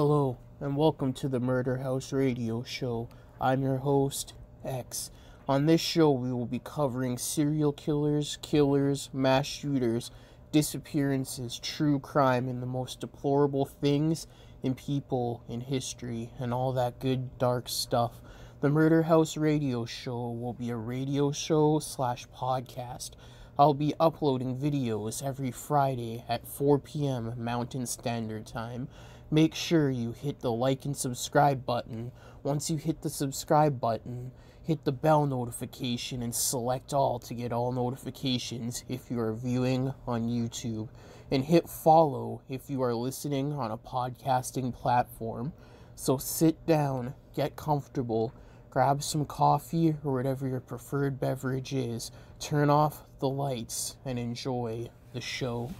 Hello, and welcome to the Murder House Radio Show. I'm your host, X. On this show, we will be covering serial killers, killers, mass shooters, disappearances, true crime, and the most deplorable things in people in history, and all that good dark stuff. The Murder House Radio Show will be a radio show slash podcast. I'll be uploading videos every Friday at 4 p.m. Mountain Standard Time. Make sure you hit the like and subscribe button. Once you hit the subscribe button, hit the bell notification and select all to get all notifications if you are viewing on YouTube. And hit follow if you are listening on a podcasting platform. So sit down, get comfortable, grab some coffee or whatever your preferred beverage is, turn off the lights, and enjoy the show.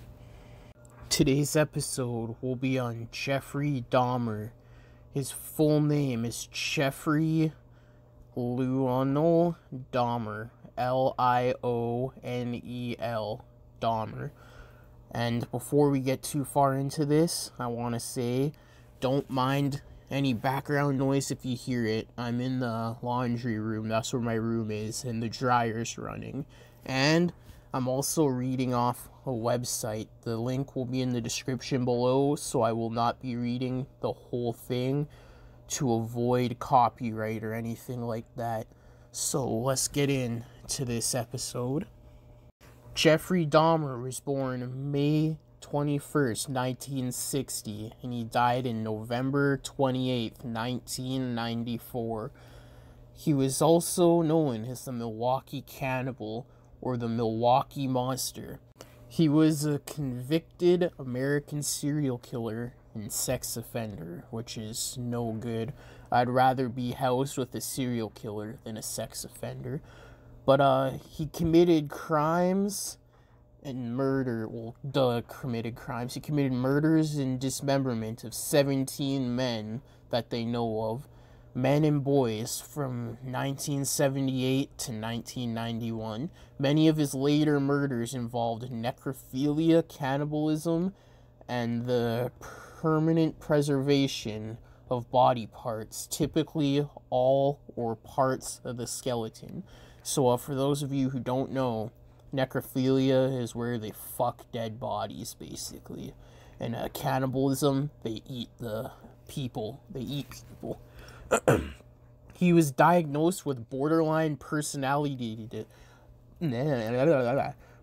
Today's episode will be on Jeffrey Dahmer. His full name is Jeffrey Lionel Dahmer. L I O N E L Dahmer. And before we get too far into this, I want to say don't mind any background noise if you hear it. I'm in the laundry room, that's where my room is, and the dryer's running. And I'm also reading off a website. The link will be in the description below, so I will not be reading the whole thing to avoid copyright or anything like that. So let's get into this episode. Jeffrey Dahmer was born May 21st, 1960, and he died in November 28th, 1994. He was also known as the Milwaukee Cannibal or the Milwaukee Monster. He was a convicted American serial killer and sex offender, which is no good. I'd rather be housed with a serial killer than a sex offender. But uh, he committed crimes and murder. Well, duh, committed crimes. He committed murders and dismemberment of 17 men that they know of men and boys from 1978 to 1991. Many of his later murders involved necrophilia, cannibalism, and the permanent preservation of body parts, typically all or parts of the skeleton. So, uh, for those of you who don't know, necrophilia is where they fuck dead bodies, basically. And uh, cannibalism, they eat the people. They eat people. he was diagnosed with borderline personality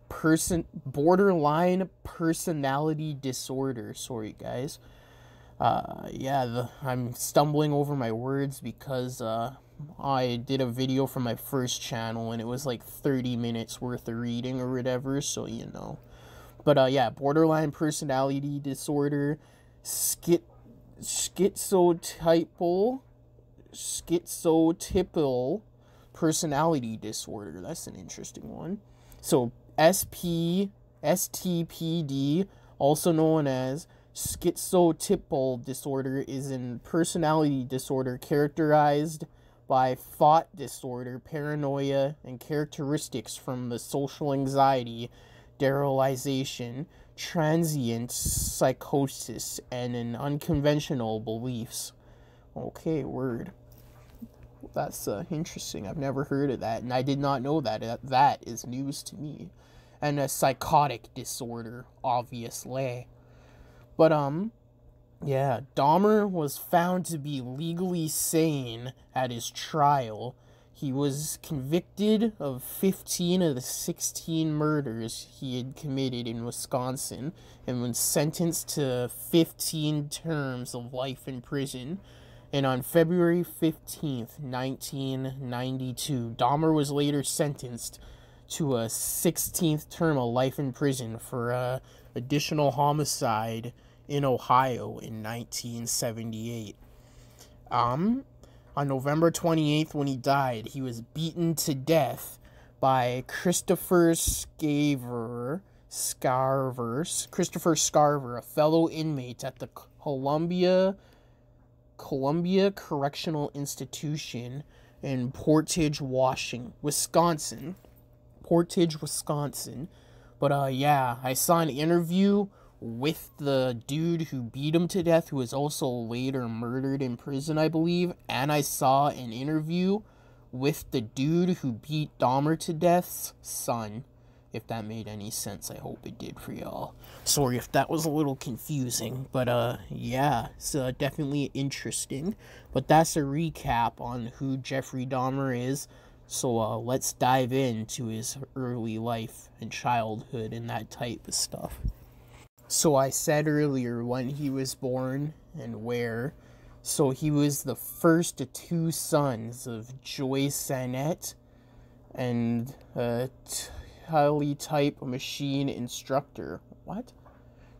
person borderline personality disorder. Sorry, guys. Uh, yeah, the, I'm stumbling over my words because uh, I did a video for my first channel and it was like 30 minutes worth of reading or whatever, so you know. But uh, yeah, borderline personality disorder, schit schizotypal schizotypal personality disorder. That's an interesting one. So SP STPD, also known as schizotypal disorder, is a personality disorder characterized by thought disorder, paranoia, and characteristics from the social anxiety, demoralization, transient psychosis, and an unconventional beliefs. Okay, word. That's uh, interesting. I've never heard of that, and I did not know that. That is news to me. And a psychotic disorder, obviously. But, um, yeah, Dahmer was found to be legally sane at his trial. He was convicted of 15 of the 16 murders he had committed in Wisconsin and was sentenced to 15 terms of life in prison and on February 15th, 1992, Dahmer was later sentenced to a 16th term of life in prison for uh, additional homicide in Ohio in 1978. Um, on November 28th, when he died, he was beaten to death by Christopher Scaver, Scarver, Christopher Scarver, a fellow inmate at the Columbia Columbia Correctional Institution in Portage, Washington, Wisconsin. Portage, Wisconsin. But uh yeah, I saw an interview with the dude who beat him to death, who was also later murdered in prison, I believe. And I saw an interview with the dude who beat Dahmer to death's son. If that made any sense, I hope it did for y'all. Sorry if that was a little confusing, but uh, yeah, it's uh, definitely interesting. But that's a recap on who Jeffrey Dahmer is. So uh, let's dive into his early life and childhood and that type of stuff. So I said earlier when he was born and where. So he was the first of two sons of Joyce Annette and a teletype machine instructor. What?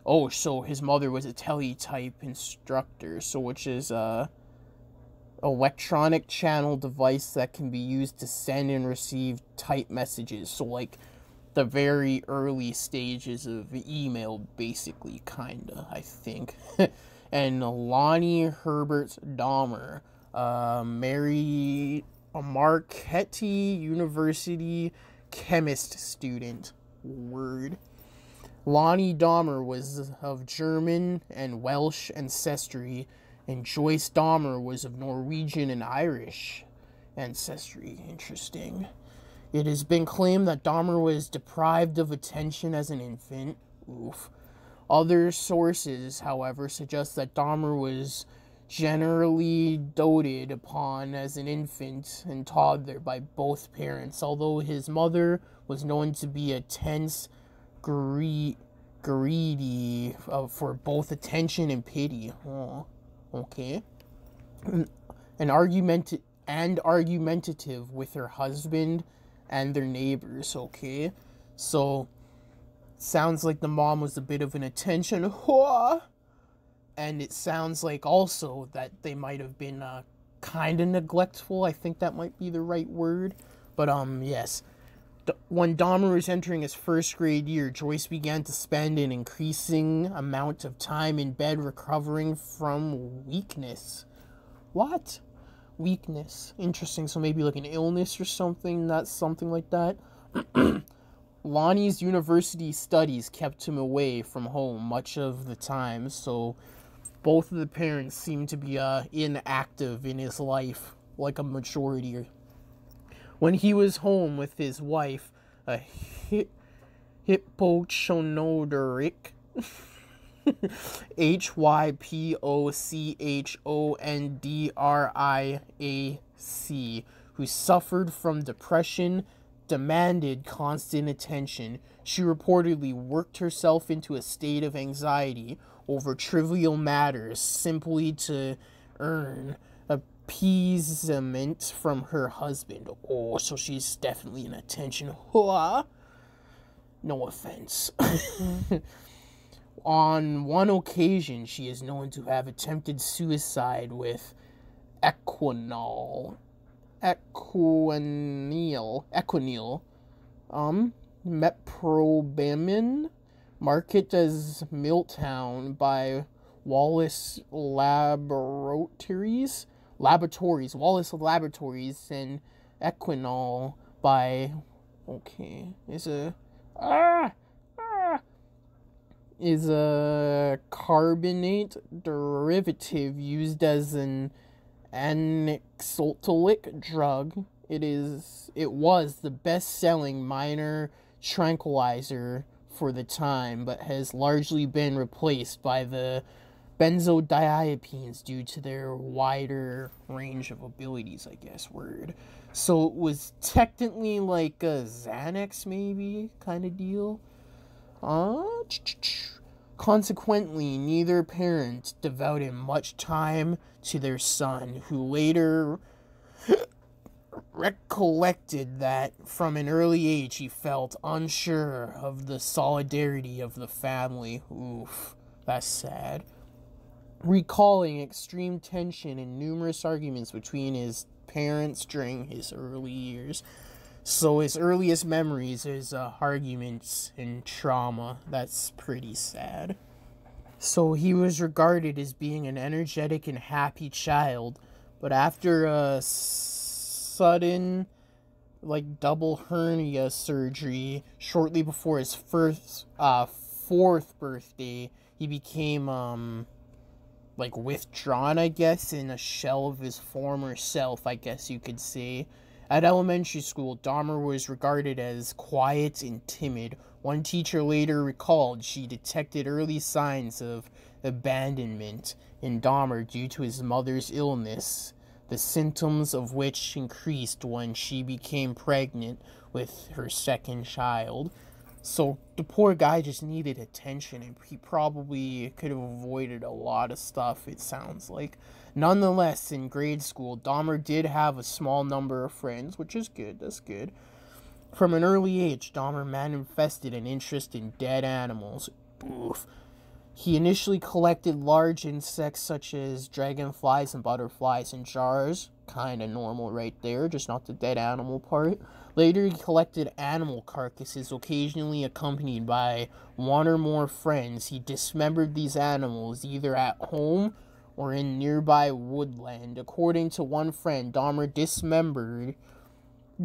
Oh, so his mother was a teletype instructor, so which is a electronic channel device that can be used to send and receive type messages. So like the very early stages of email, basically, kinda, I think. and Lonnie Herbert Dahmer, uh, married a Marquette University chemist student. Word. Lonnie Dahmer was of German and Welsh ancestry, and Joyce Dahmer was of Norwegian and Irish ancestry. Interesting. It has been claimed that Dahmer was deprived of attention as an infant. Oof. Other sources, however, suggest that Dahmer was generally doted upon as an infant and toddler by both parents, although his mother was known to be a tense, gre- greedy uh, for both attention and pity. Okay. An argument and argumentative with her husband and their neighbors, okay? So, sounds like the mom was a bit of an attention whore. And it sounds like also that they might have been uh, kind of neglectful. I think that might be the right word. But, um, yes. When Dahmer was entering his first grade year, Joyce began to spend an increasing amount of time in bed recovering from weakness. What? weakness. Interesting. So maybe like an illness or something, not something like that. Lonnie's university studies kept him away from home much of the time, so both of the parents seem to be uh, inactive in his life, like a majority. When he was home with his wife, a hi- hypochondriac H Y P O C H O N D R I A C, who suffered from depression, demanded constant attention. She reportedly worked herself into a state of anxiety over trivial matters simply to earn appeasement from her husband. Oh, so she's definitely an attention whore. No offense. On one occasion, she is known to have attempted suicide with Equinol. Equanil. Equanil. Um, meprobamine. Market as Miltown by Wallace Laboratories. Laboratories. Wallace Laboratories and Equinol by. Okay. Is a. Ah! is a carbonate derivative used as an anxiolytic drug. It is it was the best-selling minor tranquilizer for the time, but has largely been replaced by the benzodiazepines due to their wider range of abilities, I guess, word. So it was technically like a Xanax, maybe, kind of deal. Uh, consequently, neither parent devoted much time to their son, who later recollected that from an early age he felt unsure of the solidarity of the family. Oof, that's sad. Recalling extreme tension and numerous arguments between his parents during his early years, so his earliest memories is uh, arguments and trauma. That's pretty sad. So he was regarded as being an energetic and happy child, but after a sudden, like double hernia surgery shortly before his first uh, fourth birthday, he became, um, like withdrawn, I guess, in a shell of his former self, I guess you could say. At elementary school, Dahmer was regarded as quiet and timid. One teacher later recalled she detected early signs of abandonment in Dahmer due to his mother's illness, the symptoms of which increased when she became pregnant with her second child. So the poor guy just needed attention, and he probably could have avoided a lot of stuff, it sounds like. Nonetheless, in grade school, Dahmer did have a small number of friends, which is good, that's good. From an early age, Dahmer manifested an interest in dead animals. Oof. He initially collected large insects such as dragonflies and butterflies in jars. Kind of normal right there, just not the dead animal part. Later, he collected animal carcasses, occasionally accompanied by one or more friends. He dismembered these animals either at home or in nearby woodland. According to one friend, Dahmer dismembered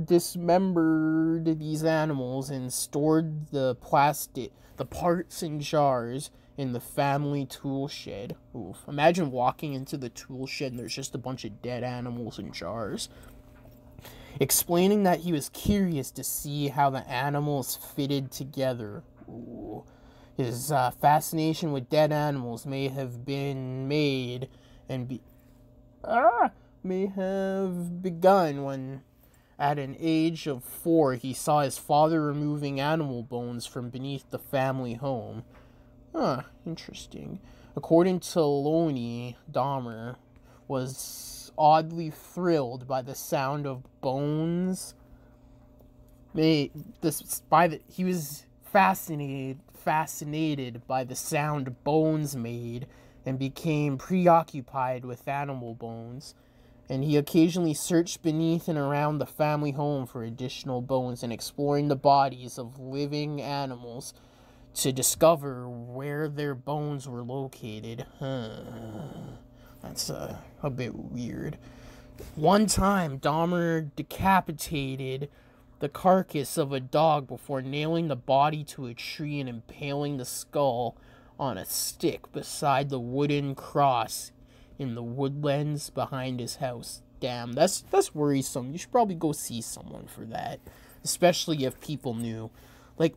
dismembered these animals and stored the plastic the parts in jars in the family tool shed. Oof. Imagine walking into the tool shed and there's just a bunch of dead animals in jars explaining that he was curious to see how the animals fitted together. Ooh. His uh, fascination with dead animals may have been made and be ah, may have begun when at an age of four he saw his father removing animal bones from beneath the family home. Huh, interesting. According to Lonnie, Dahmer was oddly thrilled by the sound of bones. May this by the he was fascinated fascinated by the sound bones made and became preoccupied with animal bones. And he occasionally searched beneath and around the family home for additional bones and exploring the bodies of living animals to discover where their bones were located. Huh. That's uh, a bit weird. One time, Dahmer decapitated the carcass of a dog before nailing the body to a tree and impaling the skull on a stick beside the wooden cross in the woodlands behind his house. Damn, that's that's worrisome. You should probably go see someone for that, especially if people knew. Like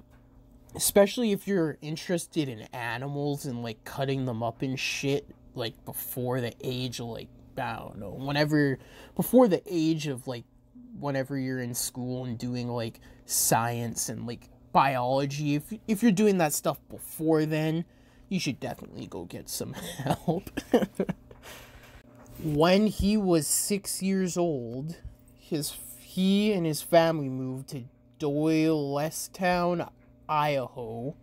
especially if you're interested in animals and like cutting them up and shit like before the age of like I don't know, whenever before the age of like whenever you're in school and doing like science and like biology, if if you're doing that stuff before then, you should definitely go get some help. when he was 6 years old, his he and his family moved to Doylestown, Idaho,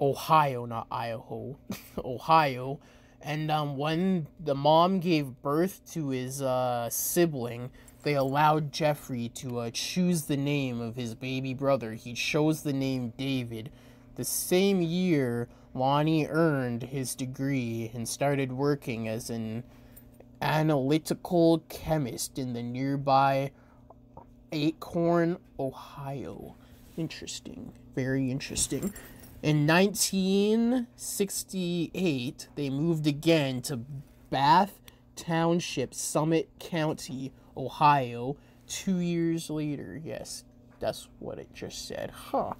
Ohio, not Idaho, Ohio and um, when the mom gave birth to his uh, sibling, they allowed Jeffrey to uh, choose the name of his baby brother. He chose the name David. The same year, Lonnie earned his degree and started working as an analytical chemist in the nearby Akron, Ohio. Interesting. Very interesting. In 1968, they moved again to Bath Township, Summit County, Ohio. Two years later, yes, that's what it just said. Huh.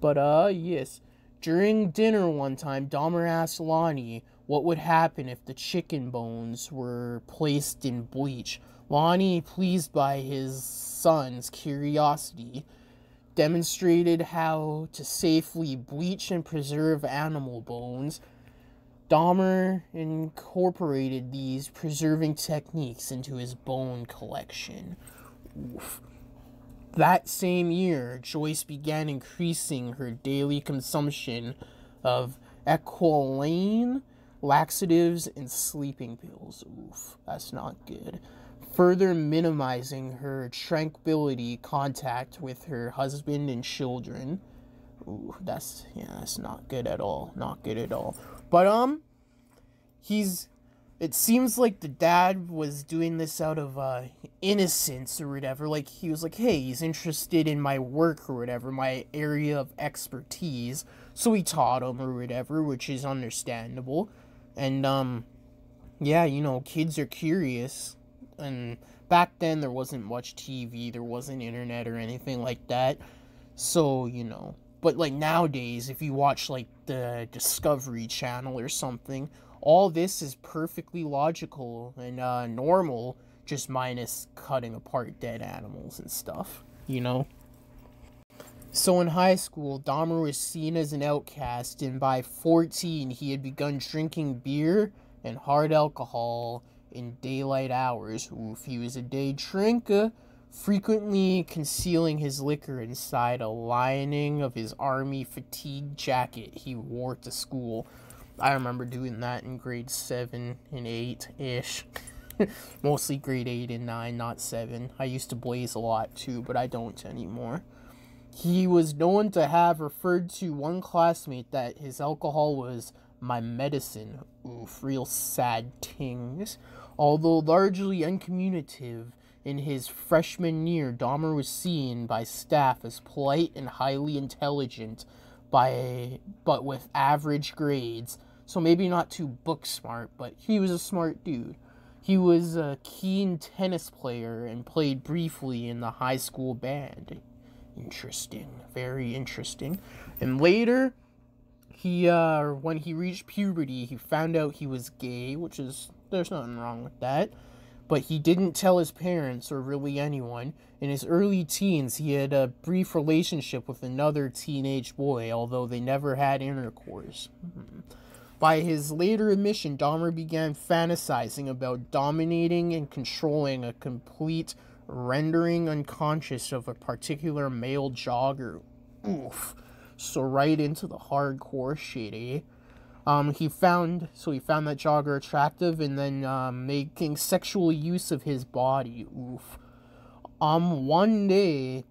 But, uh, yes. During dinner one time, Dahmer asked Lonnie what would happen if the chicken bones were placed in bleach. Lonnie, pleased by his son's curiosity, demonstrated how to safely bleach and preserve animal bones. Dahmer incorporated these preserving techniques into his bone collection. Oof. That same year, Joyce began increasing her daily consumption of equilane, laxatives, and sleeping pills. Oof, that's not good further minimizing her tranquility contact with her husband and children. Ooh, that's yeah, that's not good at all. Not good at all. But um he's it seems like the dad was doing this out of uh, innocence or whatever. Like he was like, "Hey, he's interested in my work or whatever, my area of expertise." So he taught him or whatever, which is understandable. And um, yeah, you know, kids are curious, and back then there wasn't much TV, there wasn't internet or anything like that. So you know, but like nowadays, if you watch like the Discovery Channel or something all this is perfectly logical and uh, normal, just minus cutting apart dead animals and stuff, you know? So in high school, Dahmer was seen as an outcast, and by 14, he had begun drinking beer and hard alcohol in daylight hours. Oof, he was a day drinker, frequently concealing his liquor inside a lining of his army fatigue jacket he wore to school. I remember doing that in grade 7 and 8 ish. Mostly grade 8 and 9, not 7. I used to blaze a lot too, but I don't anymore. He was known to have referred to one classmate that his alcohol was my medicine. Oof, real sad tings. Although largely uncommunicative, in his freshman year, Dahmer was seen by staff as polite and highly intelligent, by but with average grades so maybe not too book smart, but he was a smart dude. He was a keen tennis player and played briefly in the high school band. Interesting, very interesting. And later, he uh when he reached puberty, he found out he was gay, which is there's nothing wrong with that. But he didn't tell his parents or really anyone. In his early teens, he had a brief relationship with another teenage boy, although they never had intercourse. Hmm. By his later admission, Dahmer began fantasizing about dominating and controlling a complete rendering unconscious of a particular male jogger. Oof. So right into the hardcore shit, eh? Um, he found so he found that jogger attractive and then um, making sexual use of his body. Oof. Um, one day,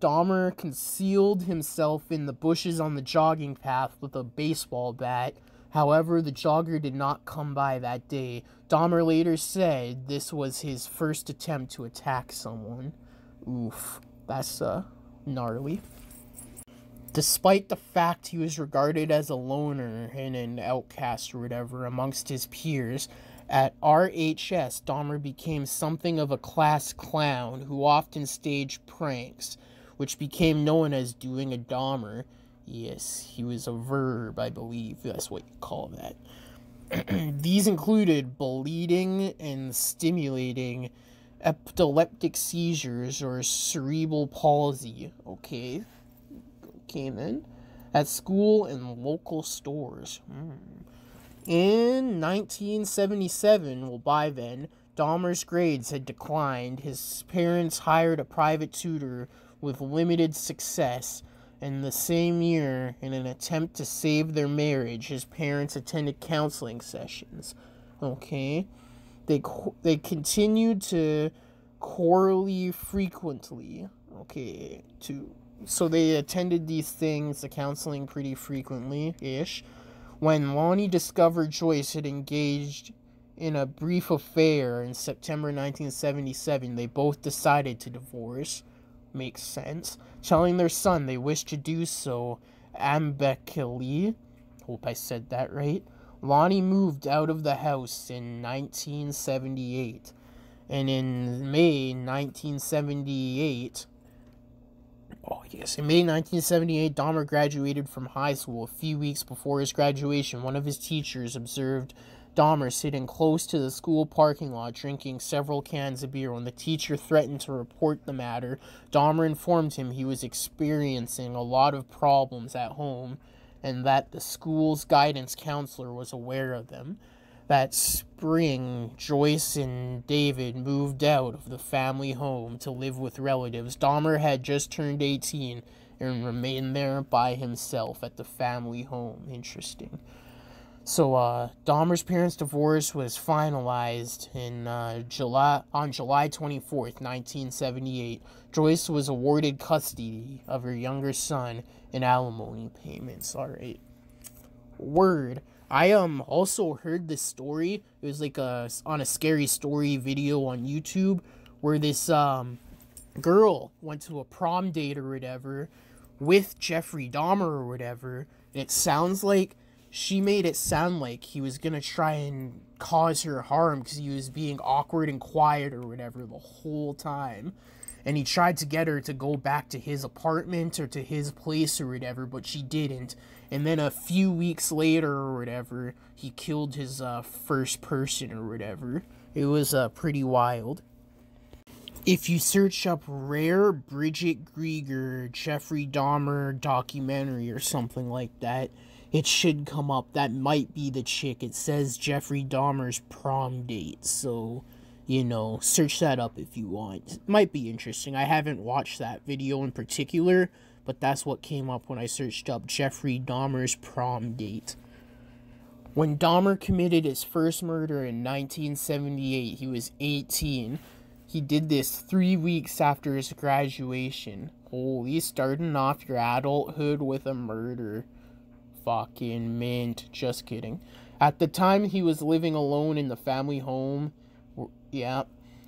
Dahmer concealed himself in the bushes on the jogging path with a baseball bat However, the jogger did not come by that day. Dahmer later said this was his first attempt to attack someone. Oof, that's uh, gnarly. Despite the fact he was regarded as a loner and an outcast or whatever amongst his peers, at RHS, Dahmer became something of a class clown who often staged pranks, which became known as doing a Dahmer. Yes, he was a verb, I believe. That's what you call that. These included bleeding and stimulating epileptic seizures or cerebral palsy. Okay. Okay, then. At school and local stores. Mm. In 1977, well, by then, Dahmer's grades had declined. His parents hired a private tutor with limited success in the same year, in an attempt to save their marriage, his parents attended counseling sessions. Okay? They, they continued to quarrel frequently. Okay? To, so they attended these things, the counseling, pretty frequently ish. When Lonnie discovered Joyce had engaged in a brief affair in September 1977, they both decided to divorce makes sense, telling their son they wished to do so amicably. Hope I said that right. Lonnie moved out of the house in 1978. And in May 1978, oh yes, in May 1978, Dahmer graduated from high school. A few weeks before his graduation, one of his teachers observed Dahmer sitting close to the school parking lot drinking several cans of beer. When the teacher threatened to report the matter, Dahmer informed him he was experiencing a lot of problems at home and that the school's guidance counselor was aware of them. That spring, Joyce and David moved out of the family home to live with relatives. Dahmer had just turned 18 and remained there by himself at the family home. Interesting. So uh, Dahmer's parents' divorce was finalized in uh, July on July 24th, 1978. Joyce was awarded custody of her younger son and alimony payments. All right. Word. I um also heard this story. It was like a on a scary story video on YouTube where this um girl went to a prom date or whatever with Jeffrey Dahmer or whatever. And it sounds like she made it sound like he was gonna try and cause her harm because he was being awkward and quiet or whatever the whole time and he tried to get her to go back to his apartment or to his place or whatever, but she didn't. And then a few weeks later or whatever, he killed his uh, first person or whatever. It was uh, pretty wild. If you search up rare Bridget Geiger Jeffrey Dahmer documentary or something like that, it should come up. That might be the chick. It says Jeffrey Dahmer's prom date, so you know, search that up if you want. It might be interesting. I haven't watched that video in particular, but that's what came up when I searched up Jeffrey Dahmer's prom date. When Dahmer committed his first murder in 1978, he was 18. He did this three weeks after his graduation. Holy, starting off your adulthood with a murder. Fucking mint. Just kidding. At the time, he was living alone in the family home yeah.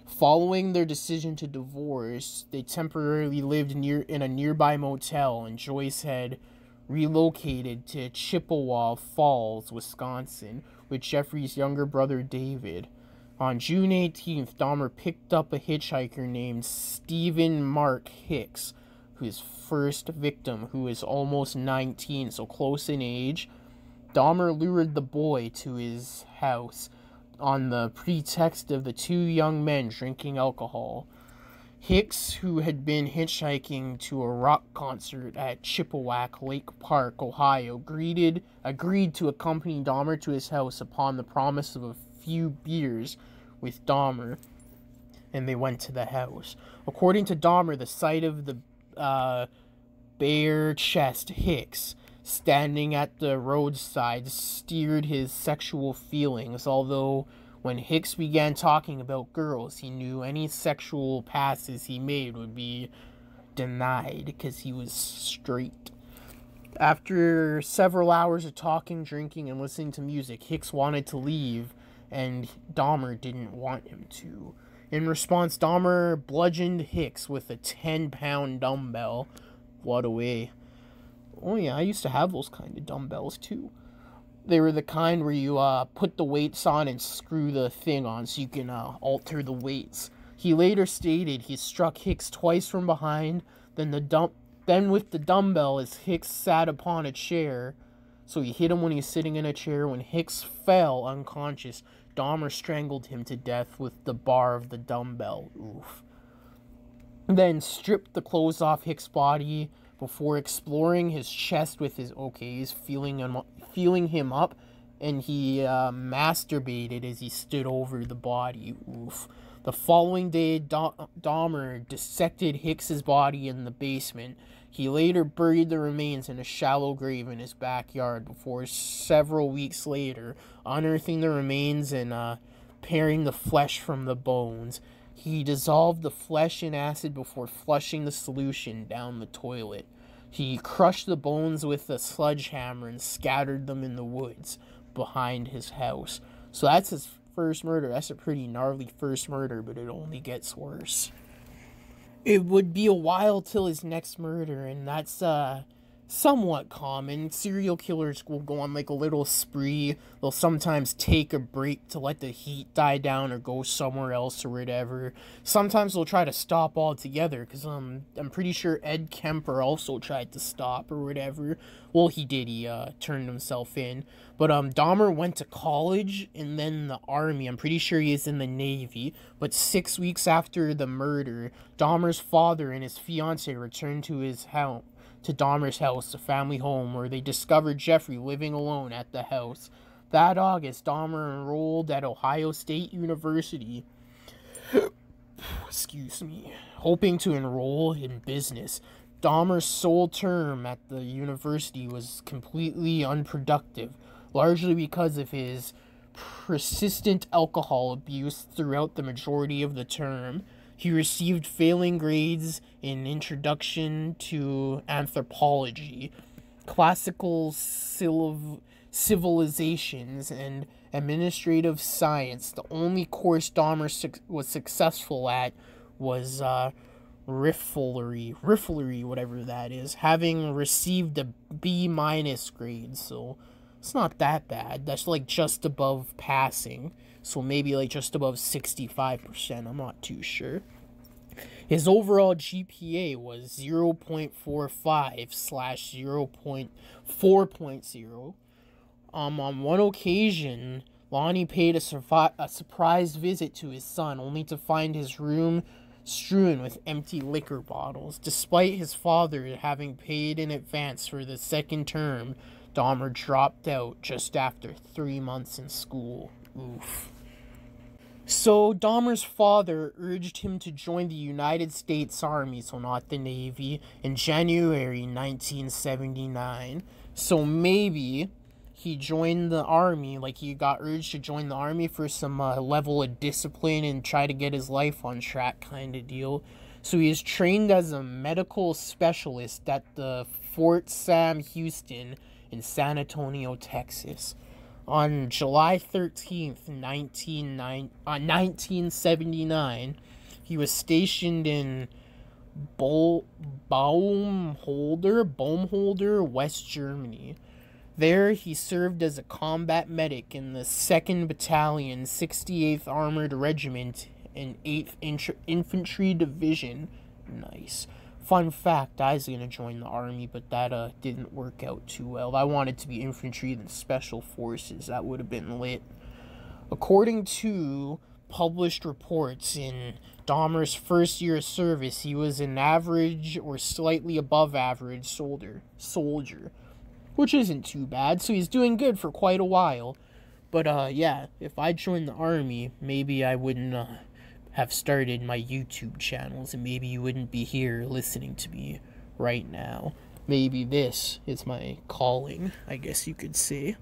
Following their decision to divorce, they temporarily lived near in a nearby motel, and Joyce had relocated to Chippewa Falls, Wisconsin, with Jeffrey's younger brother David. On June 18th, Dahmer picked up a hitchhiker named Steven Mark Hicks, his first victim, who is almost 19, so close in age. Dahmer lured the boy to his house on the pretext of the two young men drinking alcohol. Hicks, who had been hitchhiking to a rock concert at Chippewa Lake Park, Ohio, greeted, agreed to accompany Dahmer to his house upon the promise of a few beers with Dahmer, and they went to the house. According to Dahmer, the sight of the uh, bare chest Hicks standing at the roadside steered his sexual feelings, although when Hicks began talking about girls, he knew any sexual passes he made would be denied because he was straight. After several hours of talking, drinking, and listening to music, Hicks wanted to leave, and Dahmer didn't want him to. In response, Dahmer bludgeoned Hicks with a 10 pound dumbbell. What a way. Oh yeah, I used to have those kind of dumbbells too. They were the kind where you uh, put the weights on and screw the thing on so you can uh, alter the weights. He later stated he struck Hicks twice from behind, then the dump then with the dumbbell as Hicks sat upon a chair. So he hit him when he's sitting in a chair. When Hicks fell unconscious, Dahmer strangled him to death with the bar of the dumbbell. Oof. Then stripped the clothes off Hicks' body, before exploring his chest with his he's feeling him, feeling him up, and he uh, masturbated as he stood over the body. Oof. The following day, Dahmer dissected Hicks's body in the basement. He later buried the remains in a shallow grave in his backyard before several weeks later unearthing the remains and uh, paring the flesh from the bones. He dissolved the flesh in acid before flushing the solution down the toilet. He crushed the bones with a sledgehammer and scattered them in the woods behind his house. So that's his first murder. That's a pretty gnarly first murder, but it only gets worse. It would be a while till his next murder, and that's uh somewhat common. Serial killers will go on like a little spree. They'll sometimes take a break to let the heat die down or go somewhere else or whatever. Sometimes they'll try to stop altogether because um, I'm pretty sure Ed Kemper also tried to stop or whatever. Well, he did. He uh, turned himself in. But um, Dahmer went to college and then the army. I'm pretty sure he is in the Navy. But six weeks after the murder, Dahmer's father and his fiance returned to his house to Dahmer's house, a family home, where they discovered Jeffrey living alone at the house. That August, Dahmer enrolled at Ohio State University. Excuse me. Hoping to enroll in business. Dahmer's sole term at the university was completely unproductive, largely because of his persistent alcohol abuse throughout the majority of the term. He received failing grades in Introduction to Anthropology, classical civilizations and administrative science. The only course Dahmer su- was successful at was uh, rifflery, rifflery, whatever that is, having received a B minus grade. So it's not that bad. That's like just above passing. So maybe like just above 65%. I'm not too sure. His overall GPA was 0.45 slash 0.4.0. Um, on one occasion, Lonnie paid a, survi- a surprise visit to his son, only to find his room strewn with empty liquor bottles. Despite his father having paid in advance for the second term, Dahmer dropped out just after three months in school. Oof. So Dahmer's father urged him to join the United States Army, so not the Navy, in January 1979. So maybe he joined the army, like he got urged to join the army for some uh, level of discipline and try to get his life on track, kind of deal. So he is trained as a medical specialist at the Fort Sam Houston in San Antonio, Texas on July 13th, 19, uh, 1979, he was stationed in Bo- Baumholder, Baumholder, West Germany. There, he served as a combat medic in the 2nd Battalion, 68th Armored Regiment, and 8th Infantry Division. Nice. Fun fact, I was gonna join the army, but that uh didn't work out too well. I wanted to be infantry than special forces. That would have been lit. According to published reports in Dahmer's first year of service, he was an average or slightly above average soldier soldier. Which isn't too bad, so he's doing good for quite a while. But uh yeah, if I joined the army, maybe I wouldn't uh have started my YouTube channels, and maybe you wouldn't be here listening to me right now. Maybe this is my calling, I guess you could say.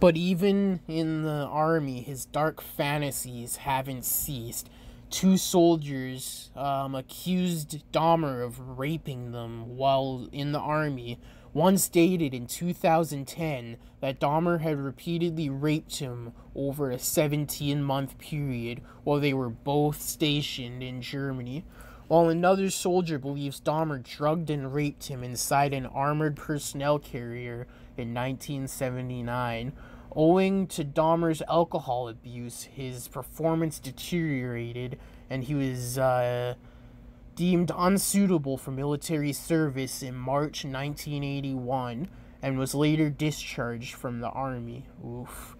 But even in the army, his dark fantasies haven't ceased. Two soldiers um, accused Dahmer of raping them while in the army, one stated in 2010 that Dahmer had repeatedly raped him over a 17 month period while they were both stationed in Germany, while another soldier believes Dahmer drugged and raped him inside an armored personnel carrier in 1979. Owing to Dahmer's alcohol abuse, his performance deteriorated and he was uh, deemed unsuitable for military service in March 1981 and was later discharged from the Army. Oof.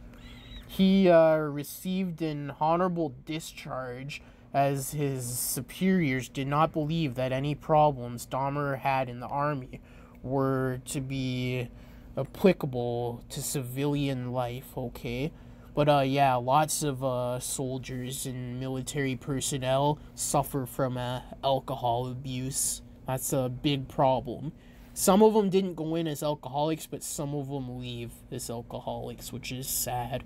He uh, received an honorable discharge as his superiors did not believe that any problems Dahmer had in the Army were to be applicable to civilian life, okay? But uh, yeah, lots of uh, soldiers and military personnel suffer from uh, alcohol abuse. That's a big problem. Some of them didn't go in as alcoholics, but some of them leave as alcoholics, which is sad.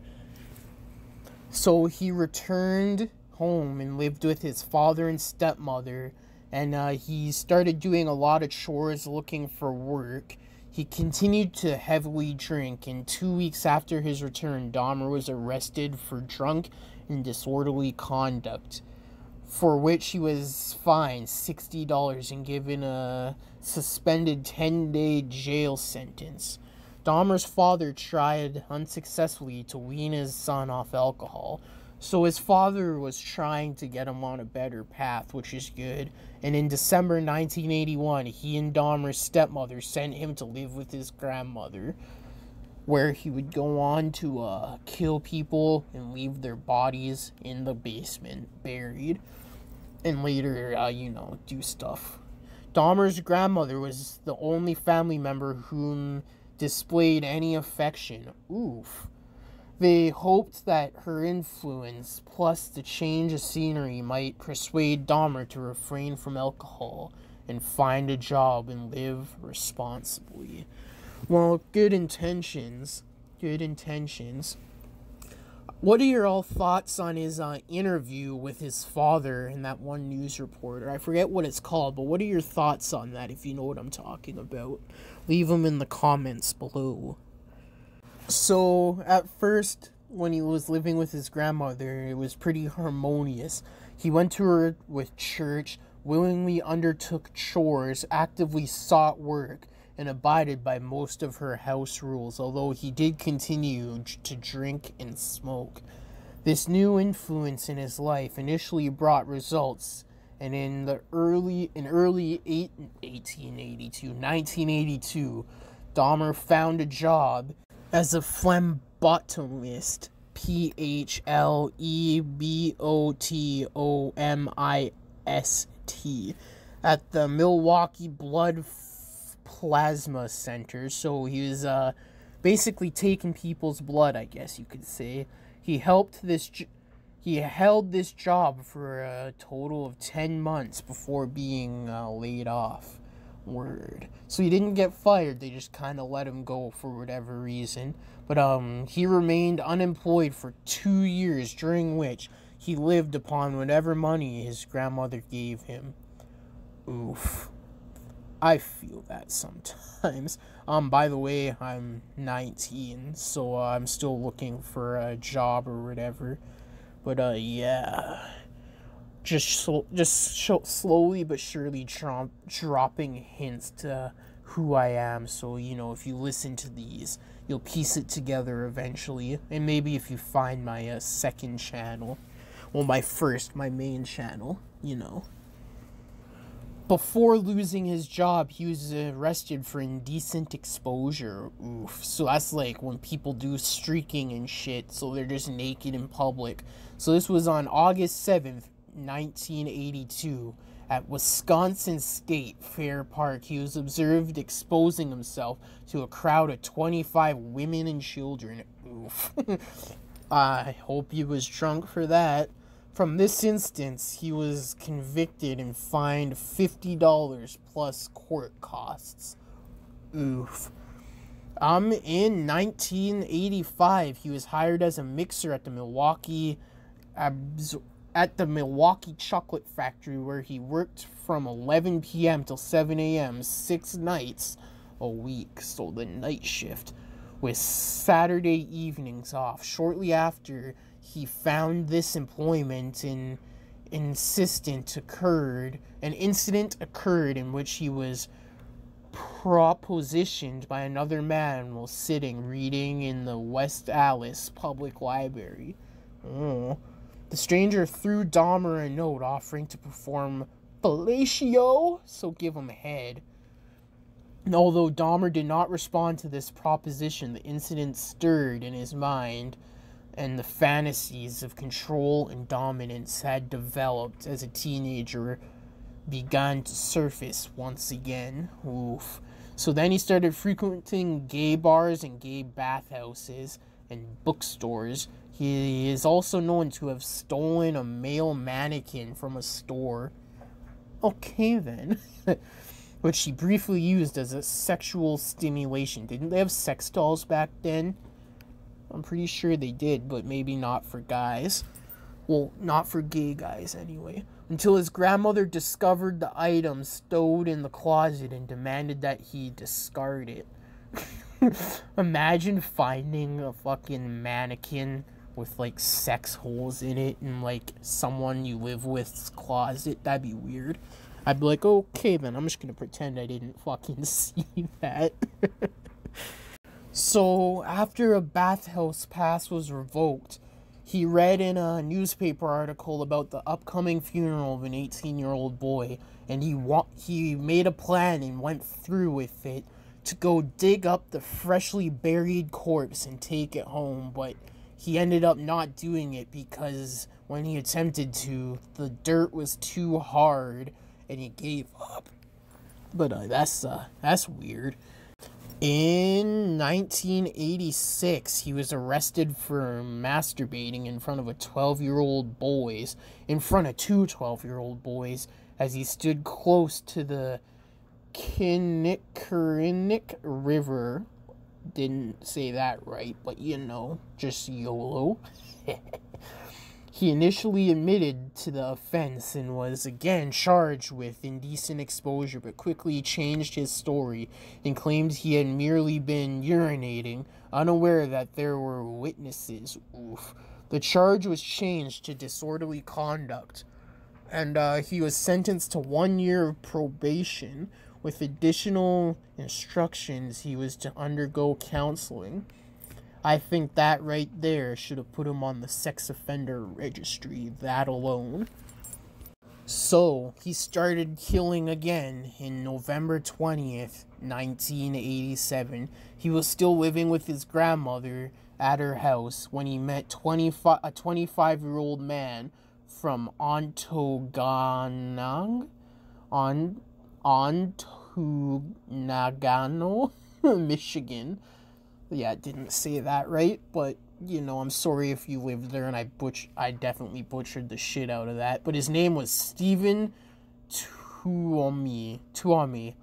So he returned home and lived with his father and stepmother, and uh, he started doing a lot of chores looking for work. He continued to heavily drink, and two weeks after his return, Dahmer was arrested for drunk and disorderly conduct, for which he was fined $60 and given a suspended 10 day jail sentence. Dahmer's father tried unsuccessfully to wean his son off alcohol, so his father was trying to get him on a better path, which is good. And in December 1981, he and Dahmer's stepmother sent him to live with his grandmother, where he would go on to uh, kill people and leave their bodies in the basement, buried, and later, uh, you know, do stuff. Dahmer's grandmother was the only family member whom displayed any affection. Oof. They hoped that her influence, plus the change of scenery, might persuade Dahmer to refrain from alcohol and find a job and live responsibly. Well, good intentions, good intentions. What are your all thoughts on his uh, interview with his father and that one news reporter? I forget what it's called, but what are your thoughts on that if you know what I'm talking about? Leave them in the comments below. So, at first, when he was living with his grandmother, it was pretty harmonious. He went to her with church, willingly undertook chores, actively sought work, and abided by most of her house rules, although he did continue to drink and smoke. This new influence in his life initially brought results, and in the early in early eight, 1882, 1982, Dahmer found a job as a phlebotomist, P H L E B O T O M I S T, at the Milwaukee Blood Plasma Center. So he was uh, basically taking people's blood, I guess you could say. He helped this. he held this job for a total of 10 months before being uh, laid off. Word. So he didn't get fired, they just kind of let him go for whatever reason. But um he remained unemployed for 2 years during which he lived upon whatever money his grandmother gave him. Oof. I feel that sometimes. Um, by the way, I'm 19, so uh, I'm still looking for a job or whatever. But uh, yeah, just so, just so, slowly but surely drop, dropping hints to who I am. So you know, if you listen to these, you'll piece it together eventually. And maybe if you find my uh, second channel, well, my first, my main channel, you know before losing his job, he was arrested for indecent exposure. Oof. So that's like when people do streaking and shit, so they're just naked in public. So this was on August 7th, 1982, at Wisconsin State Fair Park. He was observed exposing himself to a crowd of 25 women and children. Oof. I hope he was drunk for that. From this instance, he was convicted and fined $50 plus court costs. Oof. Um, in 1985, he was hired as a mixer at the Milwaukee at the Milwaukee Chocolate Factory, where he worked from 11 p.m. till 7 a.m. six nights a week, so the night shift, with Saturday evenings off. Shortly after he found this employment in insistent occurred an incident occurred in which he was propositioned by another man while sitting reading in the West Allis Public Library. Oh. The stranger threw Dahmer a note offering to perform fellatio, so give him a head. And although Dahmer did not respond to this proposition, the incident stirred in his mind and the fantasies of control and dominance had developed as a teenager began to surface once again. Oof. So then he started frequenting gay bars and gay bathhouses and bookstores. He is also known to have stolen a male mannequin from a store. Okay then. Which he briefly used as a sexual stimulation. Didn't they have sex dolls back then? I'm pretty sure they did, but maybe not for guys. Well, not for gay guys anyway. Until his grandmother discovered the item stowed in the closet and demanded that he discard it. Imagine finding a fucking mannequin with like sex holes in it and like someone you live with's closet. That'd be weird. I'd be like, okay, then I'm just gonna pretend I didn't fucking see that. So, after a bathhouse pass was revoked, he read in a newspaper article about the upcoming funeral of an 18 year old boy, and he, wa- he made a plan and went through with it to go dig up the freshly buried corpse and take it home, but he ended up not doing it because when he attempted to, the dirt was too hard and he gave up. But uh, that's uh, that's weird. In 1986, he was arrested for masturbating in front of a 12 year old boys, in front of two 12 year old boys, as he stood close to the Kinnickinnic River. Didn't say that right, but you know, just YOLO. He initially admitted to the offense and was again charged with indecent exposure, but quickly changed his story and claimed he had merely been urinating, unaware that there were witnesses. Oof. The charge was changed to disorderly conduct, and uh, he was sentenced to one year of probation with additional instructions he was to undergo counseling. I think that right there should have put him on the sex offender registry, that alone. So, he started killing again in November 20th, 1987. He was still living with his grandmother at her house when he met 25, a 25 year old man from Ontonagon, on, Ontonagon, Michigan yeah, I didn't say that right, but you know, I'm sorry if you lived there and I butch I definitely butchered the shit out of that. But his name was Steven Tuomi. Tuomi.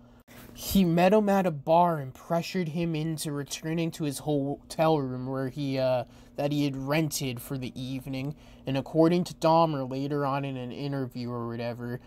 He met him at a bar and pressured him into returning to his hotel room where he uh that he had rented for the evening. And according to Dahmer later on in an interview or whatever,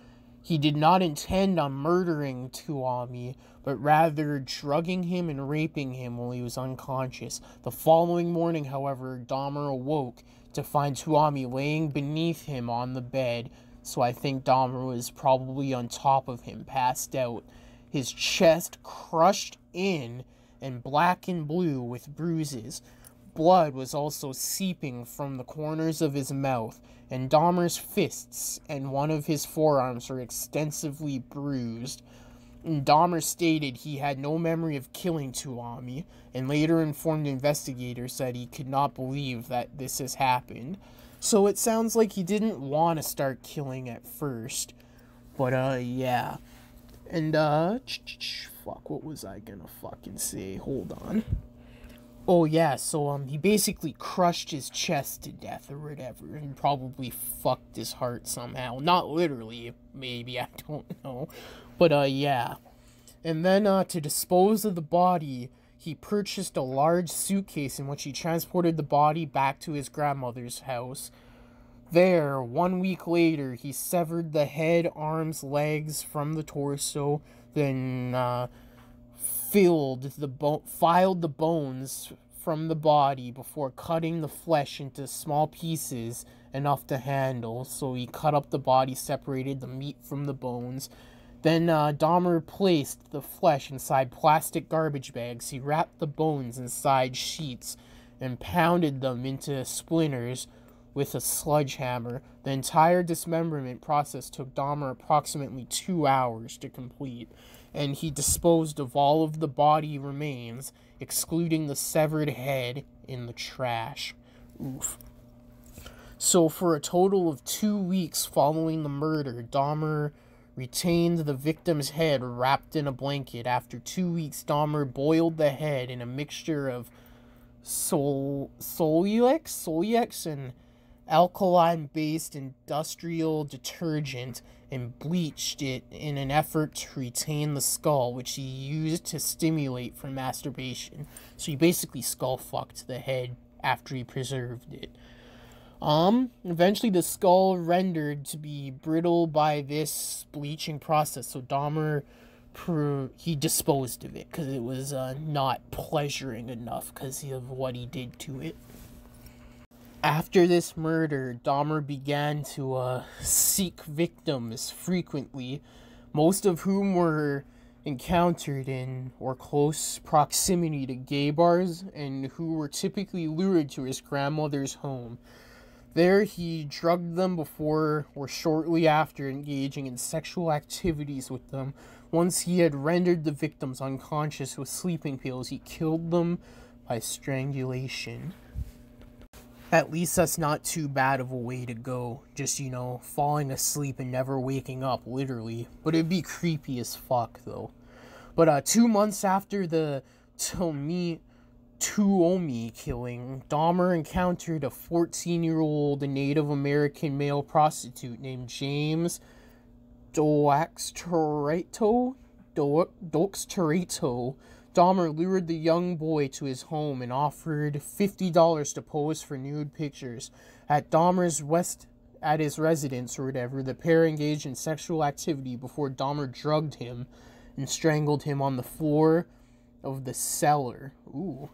he did not intend on murdering Tuomi, but rather drugging him and raping him while he was unconscious. The following morning, however, Dahmer awoke to find Tuomi laying beneath him on the bed, so I think Dahmer was probably on top of him, passed out. His chest crushed in and black and blue with bruises. Blood was also seeping from the corners of his mouth, and Dahmer's fists and one of his forearms were extensively bruised. And Dahmer stated he had no memory of killing Tuomi, and later informed investigators that he could not believe that this has happened. So it sounds like he didn't want to start killing at first. But, uh, yeah. And, uh, fuck, what was I gonna fucking say? Hold on. Oh yeah, so um he basically crushed his chest to death or whatever and probably fucked his heart somehow. Not literally, maybe, I don't know. But uh yeah. And then uh to dispose of the body, he purchased a large suitcase in which he transported the body back to his grandmother's house. There, one week later, he severed the head, arms, legs from the torso, then uh filled the bone filed the bones from the body before cutting the flesh into small pieces enough to handle. So he cut up the body, separated the meat from the bones. Then uh, Dahmer placed the flesh inside plastic garbage bags. He wrapped the bones inside sheets and pounded them into splinters with a sledgehammer. The entire dismemberment process took Dahmer approximately two hours to complete and he disposed of all of the body remains, excluding the severed head, in the trash. Oof. So, for a total of two weeks following the murder, Dahmer retained the victim's head wrapped in a blanket. After two weeks, Dahmer boiled the head in a mixture of sol- Soilex and alkaline based industrial detergent and bleached it in an effort to retain the skull, which he used to stimulate for masturbation. So he basically skull fucked the head after he preserved it. Um, eventually the skull rendered to be brittle by this bleaching process, so Dahmer he disposed of it because it was uh, not pleasuring enough because of what he did to it. After this murder, Dahmer began to uh, seek victims frequently, most of whom were encountered in or close proximity to gay bars and who were typically lured to his grandmother's home. There, he drugged them before or shortly after engaging in sexual activities with them. Once he had rendered the victims unconscious with sleeping pills, he killed them by strangulation. At least that's not too bad of a way to go. Just, you know, falling asleep and never waking up, literally. But it'd be creepy as fuck, though. But uh, two months after the Tomi, Tuomi killing, Dahmer encountered a 14 year old Native American male prostitute named James Doaxterito. Doaxterito Dahmer lured the young boy to his home and offered $50 to pose for nude pictures. At Dahmer's West at his residence or whatever, the pair engaged in sexual activity before Dahmer drugged him and strangled him on the floor of the cellar. Ooh.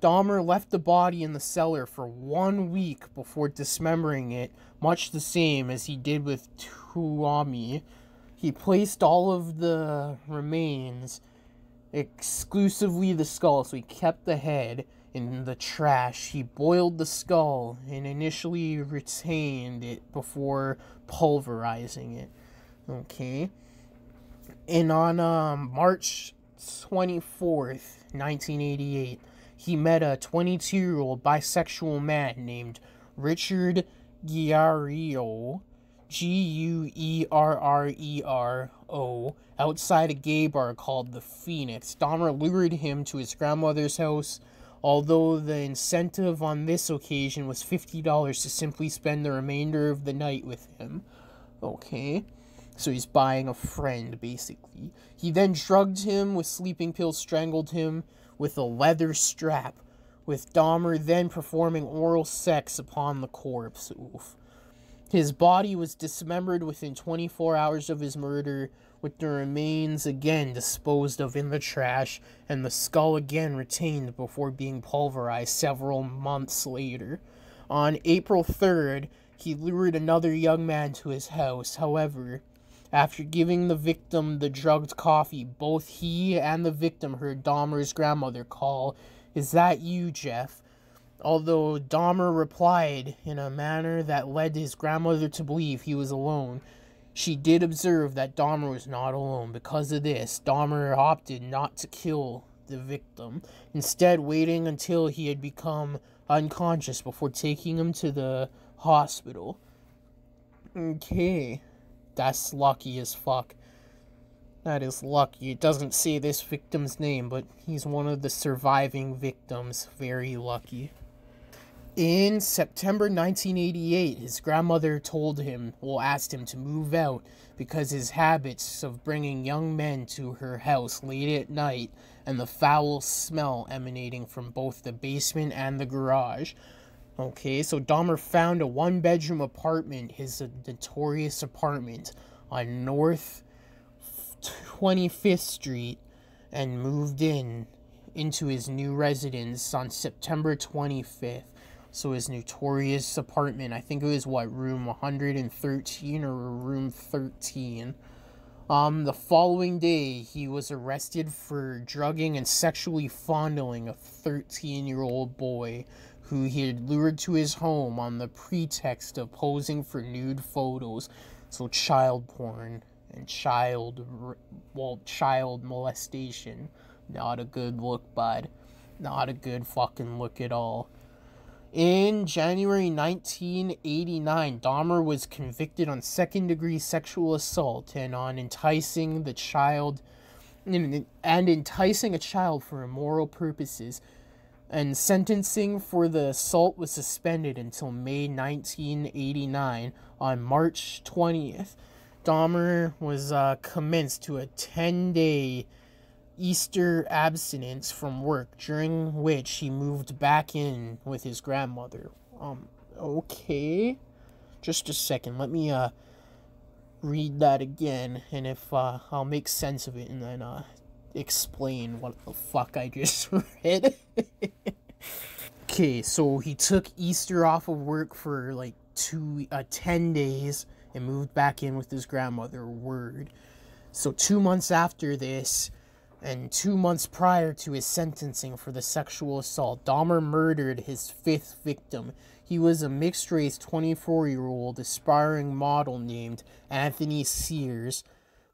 Dahmer left the body in the cellar for one week before dismembering it, much the same as he did with Tuomi. He placed all of the remains, exclusively the skull, so he kept the head in the trash. He boiled the skull and initially retained it before pulverizing it. Okay. And on um, March 24th, 1988, he met a 22 year old bisexual man named Richard Guerrero, G U E R R E R O, outside a gay bar called the Phoenix. Dahmer lured him to his grandmother's house, although the incentive on this occasion was $50 to simply spend the remainder of the night with him. Okay. So he's buying a friend, basically. He then drugged him with sleeping pills, strangled him with a leather strap, with Dahmer then performing oral sex upon the corpse. Oof. His body was dismembered within 24 hours of his murder, with the remains again disposed of in the trash, and the skull again retained before being pulverized several months later. On April 3rd, he lured another young man to his house. However, after giving the victim the drugged coffee, both he and the victim heard Dahmer's grandmother call, Is that you, Jeff? Although Dahmer replied in a manner that led his grandmother to believe he was alone, she did observe that Dahmer was not alone. Because of this, Dahmer opted not to kill the victim, instead, waiting until he had become unconscious before taking him to the hospital. Okay. That's lucky as fuck. That is lucky. It doesn't say this victim's name, but he's one of the surviving victims. Very lucky. In September 1988, his grandmother told him, or asked him to move out because his habits of bringing young men to her house late at night and the foul smell emanating from both the basement and the garage Okay, so Dahmer found a one bedroom apartment, his notorious apartment, on North 25th Street, and moved in into his new residence on September 25th. So his notorious apartment, I think it was what, room 113 or room 13. Um, the following day, he was arrested for drugging and sexually fondling a 13 year old boy who he had lured to his home on the pretext of posing for nude photos, so child porn and child well child molestation. Not a good look, bud. Not a good fucking look at all. In January 1989, Dahmer was convicted on second degree sexual assault and on enticing the child and enticing a child for immoral purposes and sentencing for the assault was suspended until May 1989. On March 20th, Dahmer was uh, commenced to a 10 day Easter abstinence from work, during which he moved back in with his grandmother. Um, okay. Just a second. Let me, uh, read that again, and if, uh, I'll make sense of it, and then, uh, explain what the fuck I just read. okay, so he took Easter off of work for like two, uh, 10 days and moved back in with his grandmother. Word. So, two months after this, and two months prior to his sentencing for the sexual assault, Dahmer murdered his fifth victim. He was a mixed race 24 year old aspiring model named Anthony Sears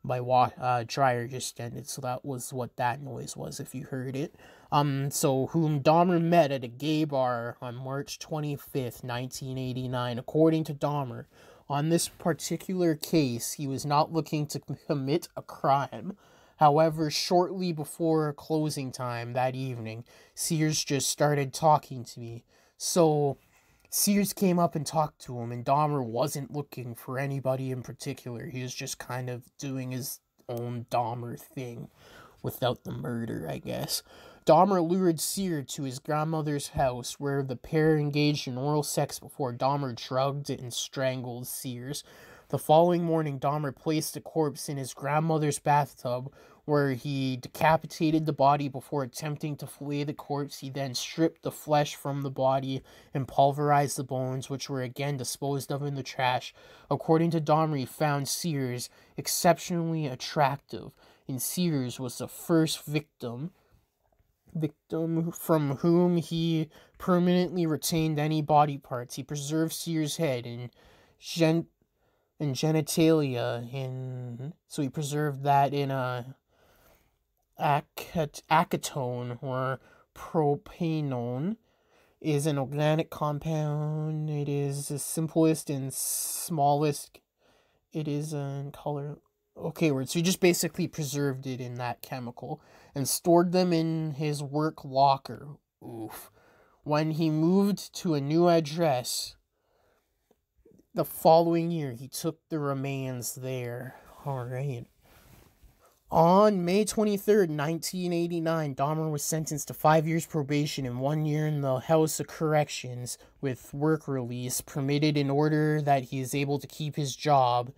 my wa- uh, dryer just ended, so that was what that noise was if you heard it. Um, so whom Dahmer met at a gay bar on March 25th, 1989. According to Dahmer, on this particular case, he was not looking to commit a crime. However, shortly before closing time that evening, Sears just started talking to me. So, Sears came up and talked to him, and Dahmer wasn't looking for anybody in particular. He was just kind of doing his own Dahmer thing. without the murder, I guess. Dahmer lured Sears to his grandmother's house, where the pair engaged in oral sex before Dahmer drugged and strangled Sears. The following morning, Dahmer placed the corpse in his grandmother's bathtub, where he decapitated the body before attempting to fillet the corpse. He then stripped the flesh from the body and pulverized the bones, which were again disposed of in the trash. According to he found Sears exceptionally attractive, and Sears was the first victim victim from whom he permanently retained any body parts. He preserved Sears' head and gen- and genitalia in so he preserved that in a acetone or propanone is an organic compound. It is the simplest and smallest. It is in color. Okay, word. So he just basically preserved it in that chemical and stored them in his work locker. Oof. When he moved to a new address the following year, he took the remains there. All right. On May 23rd, 1989, Dahmer was sentenced to five years probation and one year in the House of Corrections with work release permitted in order that he is able to keep his job.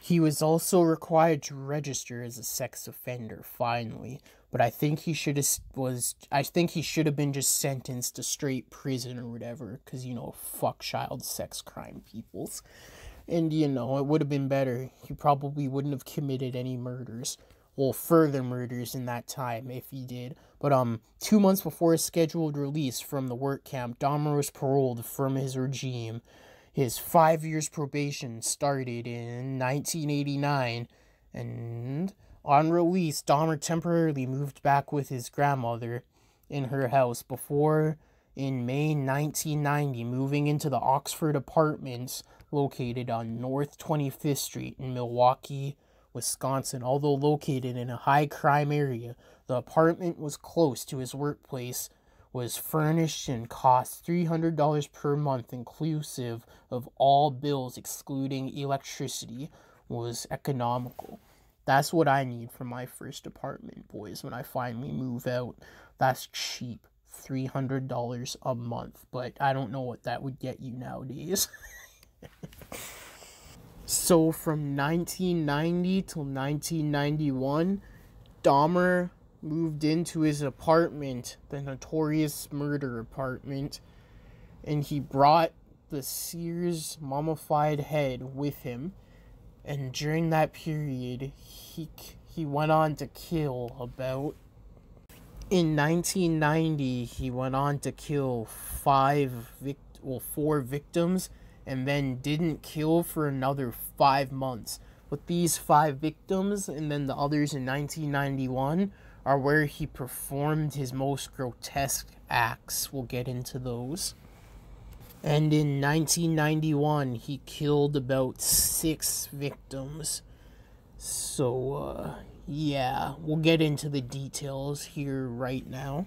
He was also required to register as a sex offender finally, but I think he should have was I think he should have been just sentenced to straight prison or whatever cuz you know fuck child sex crime peoples. And you know, it would have been better. He probably wouldn't have committed any murders well, further murders in that time if he did. But um, two months before his scheduled release from the work camp, Dahmer was paroled from his regime. His five years probation started in 1989, and on release, Dahmer temporarily moved back with his grandmother in her house before, in May 1990, moving into the Oxford Apartments located on North 25th Street in Milwaukee, Wisconsin. Although located in a high crime area, the apartment was close to his workplace, was furnished, and cost $300 per month inclusive of all bills excluding electricity, was economical. That's what I need for my first apartment, boys, when I finally move out. That's cheap. $300 a month, but I don't know what that would get you nowadays. So from 1990 till 1991, Dahmer moved into his apartment, the notorious murder apartment, and he brought the Sears mummified head with him. And during that period, he he went on to kill about in 1990 he went on to kill five vic- well four victims and then didn't kill for another five months. With these five victims and then the others in 1991 are where he performed his most grotesque acts. We'll get into those. And in 1991, he killed about six victims. So, uh, yeah, we'll get into the details here right now.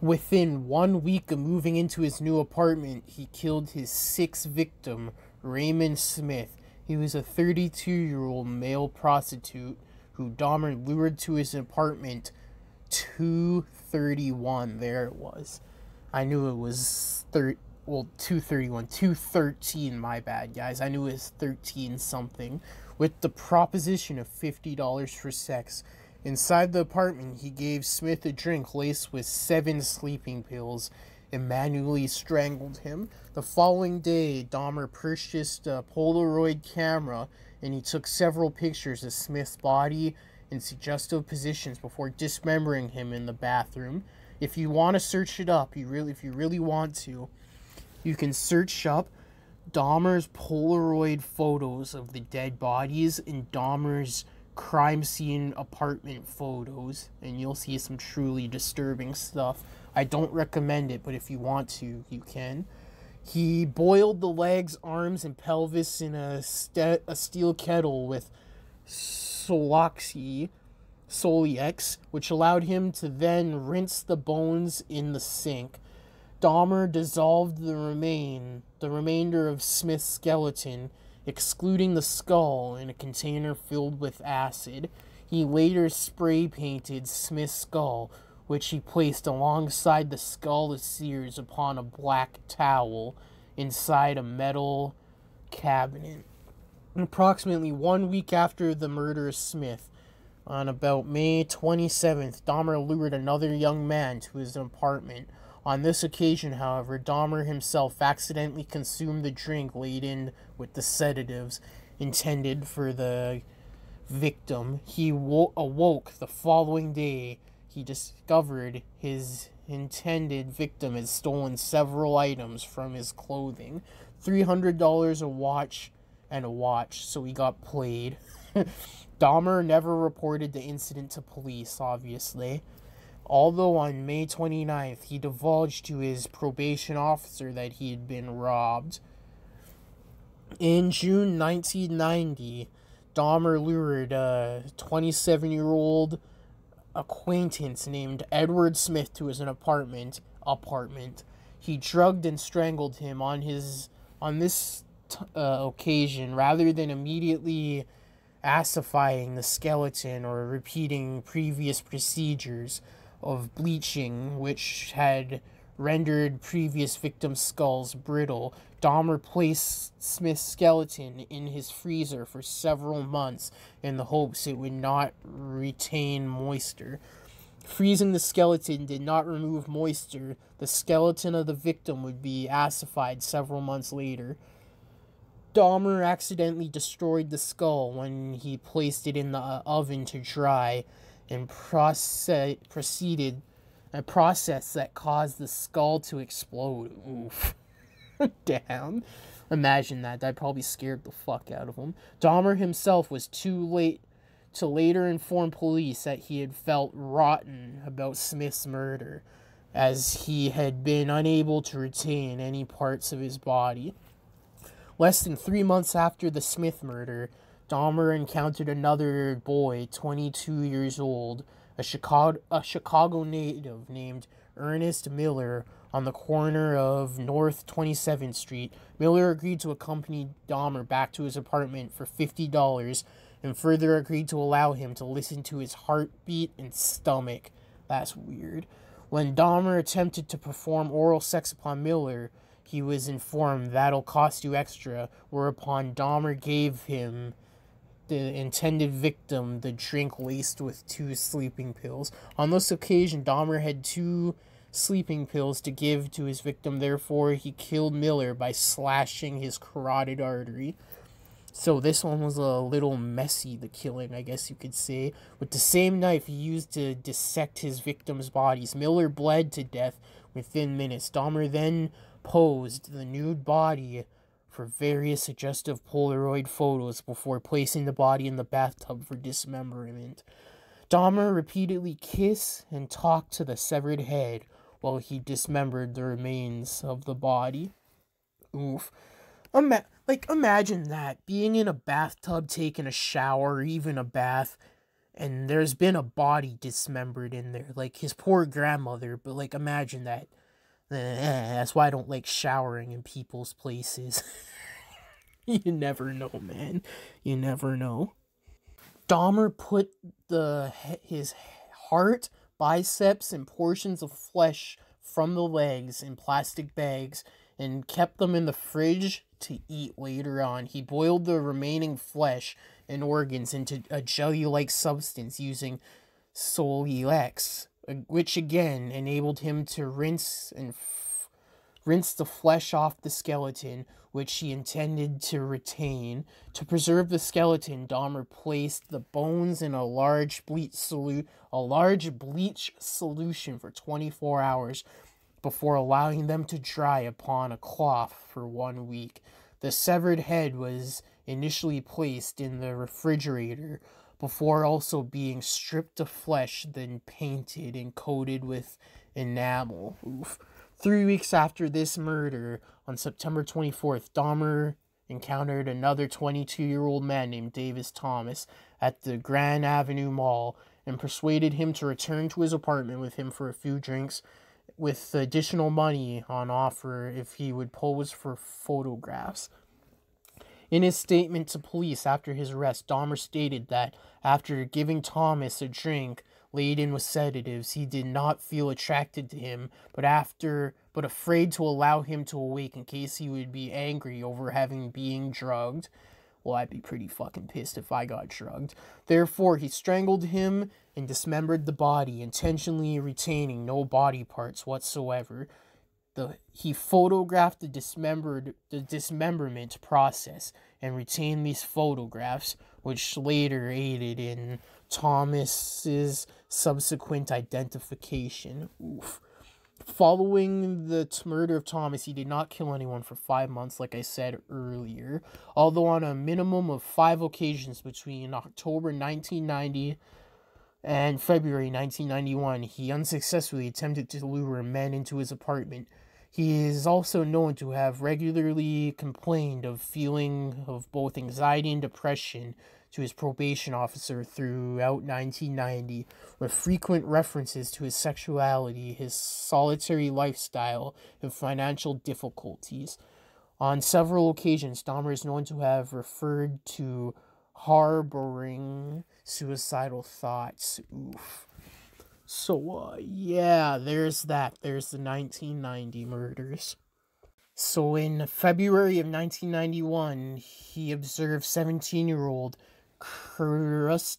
Within one week of moving into his new apartment, he killed his sixth victim, Raymond Smith. He was a 32 year old male prostitute who Dahmer lured to his apartment 231. There it was. I knew it was thir- well 231, 213, my bad, guys. I knew it was 13 something with the proposition of $50 for sex. Inside the apartment, he gave Smith a drink laced with seven sleeping pills and manually strangled him. The following day, Dahmer purchased a Polaroid camera and he took several pictures of Smith's body in suggestive positions before dismembering him in the bathroom. If you want to search it up, you really if you really want to, you can search up Dahmer's Polaroid photos of the dead bodies and Dahmer's crime scene apartment photos, and you'll see some truly disturbing stuff. I don't recommend it, but if you want to, you can. He boiled the legs, arms, and pelvis in a, a steel kettle with Soloxy, Solix, which allowed him to then rinse the bones in the sink. Dahmer dissolved the remain, the remainder of Smith's skeleton excluding the skull in a container filled with acid. He later spray painted Smith's skull, which he placed alongside the skull of Sears upon a black towel inside a metal cabinet. Approximately one week after the murder of Smith, on about May 27th, Dahmer lured another young man to his apartment. On this occasion, however, Dahmer himself accidentally consumed the drink laden with the sedatives intended for the victim. He wo- awoke the following day. He discovered his intended victim had stolen several items from his clothing $300 a watch and a watch, so he got played. Dahmer never reported the incident to police, obviously. Although on May 29th, he divulged to his probation officer that he had been robbed. In June 1990, Dahmer lured a 27 year old acquaintance named Edward Smith to his apartment. Apartment. He drugged and strangled him on his on this uh, occasion rather than immediately acidifying the skeleton or repeating previous procedures of bleaching, which had rendered previous victims' skulls brittle. Dahmer placed Smith's skeleton in his freezer for several months in the hopes it would not retain moisture. Freezing the skeleton did not remove moisture. The skeleton of the victim would be acidified several months later. Dahmer accidentally destroyed the skull when he placed it in the oven to dry and process, proceeded a process that caused the skull to explode. Oof. Damn. Imagine that. That probably scared the fuck out of him. Dahmer himself was too late to later inform police that he had felt rotten about Smith's murder, as he had been unable to retain any parts of his body. Less than three months after the Smith murder, Dahmer encountered another boy, 22 years old, a Chicago, a Chicago native named Ernest Miller, on the corner of North 27th Street. Miller agreed to accompany Dahmer back to his apartment for $50 and further agreed to allow him to listen to his heartbeat and stomach. That's weird. When Dahmer attempted to perform oral sex upon Miller, he was informed that'll cost you extra, whereupon Dahmer gave him the intended victim the drink laced with two sleeping pills. On this occasion, Dahmer had two sleeping pills to give to his victim, therefore, he killed Miller by slashing his carotid artery. So this one was a little messy, the killing, I guess you could say. With the same knife he used to dissect his victims' bodies, Miller bled to death within minutes. Dahmer then posed the nude body for various suggestive Polaroid photos before placing the body in the bathtub for dismemberment. Dahmer repeatedly kissed and talked to the severed head while he dismembered the remains of the body. Oof. Ima- like, imagine that being in a bathtub, taking a shower, or even a bath, and there's been a body dismembered in there. Like his poor grandmother, but like, imagine that. Eh, that's why I don't like showering in people's places. you never know, man. You never know. Dahmer put the his heart, biceps, and portions of flesh from the legs in plastic bags and kept them in the fridge to eat later on. He boiled the remaining flesh and organs into a jelly like substance using Soilex, which again enabled him to rinse and rinse the flesh off the skeleton, which she intended to retain. To preserve the skeleton, Dahmer placed the bones in a large bleach solu- a large bleach solution for 24 hours before allowing them to dry upon a cloth for one week. The severed head was initially placed in the refrigerator before also being stripped of flesh, then painted and coated with enamel. Oof. Three weeks after this murder, on September 24th, Dahmer encountered another 22 year old man named David Thomas at the Grand Avenue Mall and persuaded him to return to his apartment with him for a few drinks with additional money on offer if he would pose for photographs. In his statement to police after his arrest, Dahmer stated that after giving Thomas a drink laden with sedatives, he did not feel attracted to him, but after but afraid to allow him to awake in case he would be angry over having being drugged. Well, I'd be pretty fucking pissed if I got drugged. Therefore, he strangled him and dismembered the body, intentionally retaining no body parts whatsoever the he photographed the dismembered the dismemberment process and retained these photographs, which later aided in Thomas's subsequent identification. Oof. Following the murder of Thomas, he did not kill anyone for five months, like I said earlier. Although on a minimum of five occasions between October 1990 and February 1991, he unsuccessfully attempted to lure men into his apartment he is also known to have regularly complained of feeling of both anxiety and depression to his probation officer throughout 1990, with frequent references to his sexuality, his solitary lifestyle, and financial difficulties. On several occasions, Dahmer is known to have referred to harboring suicidal thoughts. Oof. So, uh, yeah, there's that. There's the 1990 murders. So, in February of 1991, he observed 17 year old Curtis,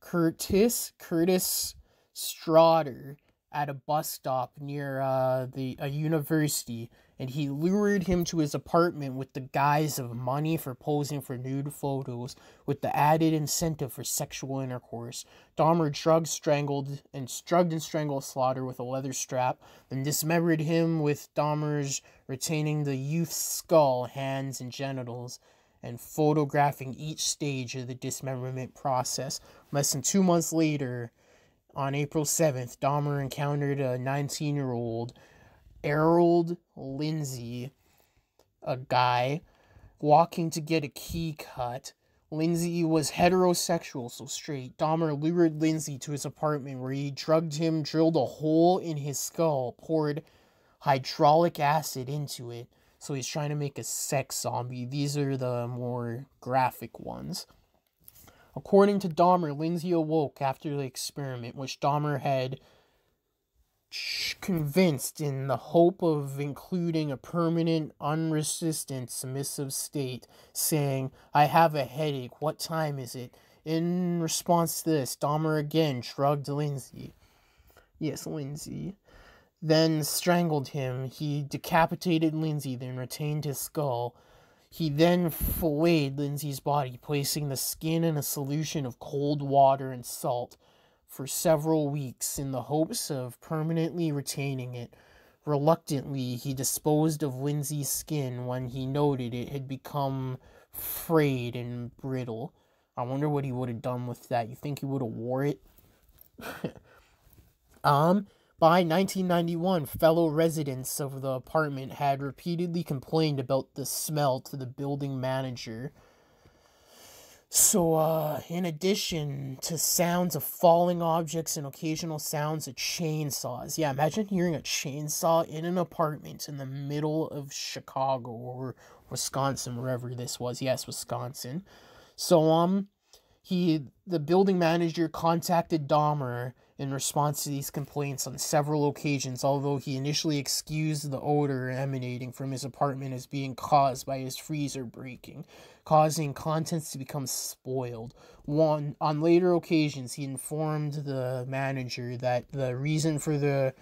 Curtis, Curtis Straughter at a bus stop near uh, the a university and he lured him to his apartment with the guise of money for posing for nude photos, with the added incentive for sexual intercourse. Dahmer drugged, strangled, and drugged and strangled Straughter with a leather strap, then dismembered him with Dahmer's retaining the youth's skull, hands, and genitals, and photographing each stage of the dismemberment process. Less than two months later, on April 7th, Dahmer encountered a 19 year old Errol Lindsey, a guy, walking to get a key cut. Lindsey was heterosexual, so straight. Dahmer lured Lindsey to his apartment where he drugged him, drilled a hole in his skull, poured hydraulic acid into it. So he's trying to make a sex zombie. These are the more graphic ones. According to Dahmer, Lindsey awoke after the experiment, which Dahmer had convinced in the hope of including a permanent, unresistant, submissive state, saying, I have a headache, what time is it? In response to this, Dahmer again drugged Lindsey. Yes, Lindsey. Then strangled him. He decapitated Lindsey, then retained his skull. He then filleted Lindsey's body, placing the skin in a solution of cold water and salt for several weeks in the hopes of permanently retaining it. Reluctantly, he disposed of Lindsey's skin when he noted it had become frayed and brittle. I wonder what he would have done with that. You think he would have wore it? um, by 1991, fellow residents of the apartment had repeatedly complained about the smell to the building manager. So, uh, in addition to sounds of falling objects and occasional sounds of chainsaws, yeah, imagine hearing a chainsaw in an apartment in the middle of Chicago or Wisconsin, wherever this was. Yes, Wisconsin. So, um, he, the building manager contacted Dahmer in response to these complaints on several occasions, although he initially excused the odor emanating from his apartment as being caused by his freezer breaking, causing contents to become spoiled. One, on later occasions, he informed the manager that the reason for the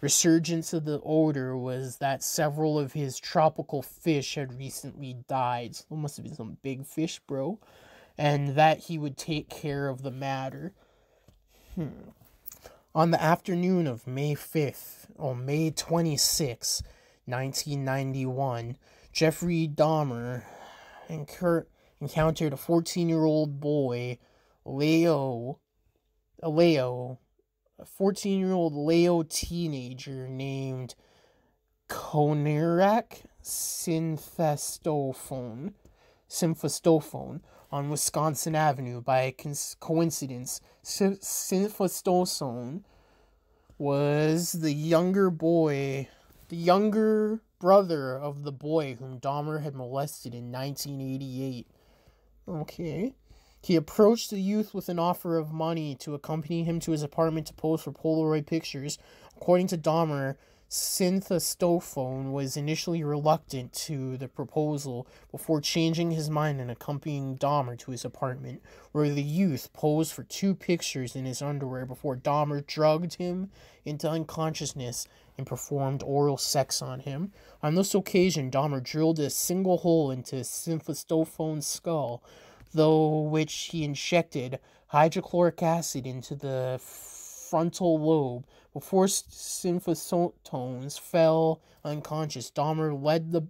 resurgence of the odor was that several of his tropical fish had recently died. So it must have been some big fish, bro. And that he would take care of the matter. Hmm. On the afternoon of May 5th, or May 26, 1991, Jeffrey Dahmer encountered a 14 year old boy, Leo, a Leo, a 14 year old Leo teenager named Konerak Synthastophone, Symphostophone on Wisconsin Avenue. By a coincidence, Symphostophone was the younger boy, the younger brother of the boy whom Dahmer had molested in 1988. Okay. He approached the youth with an offer of money to accompany him to his apartment to pose for Polaroid pictures. According to Dahmer, Cynthia Stophone was initially reluctant to the proposal before changing his mind and accompanying Dahmer to his apartment, where the youth posed for two pictures in his underwear before Dahmer drugged him into unconsciousness and performed oral sex on him. On this occasion, Dahmer drilled a single hole into Cynthia Stophone's skull, though which he injected hydrochloric acid into the frontal lobe. Before Symphotones fell unconscious, Dahmer led the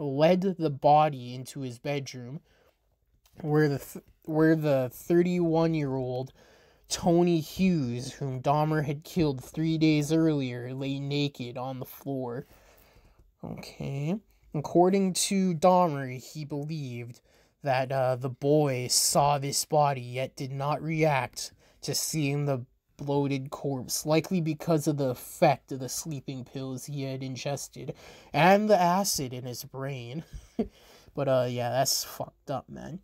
led the body into his bedroom, where the th- where the 31 year old Tony Hughes, whom Dahmer had killed three days earlier, lay naked on the floor. Okay. According to Dahmer, he believed that uh, the boy saw this body yet did not react to seeing the bloated corpse, likely because of the effect of the sleeping pills he had ingested and the acid in his brain. but uh yeah, that's fucked up, man.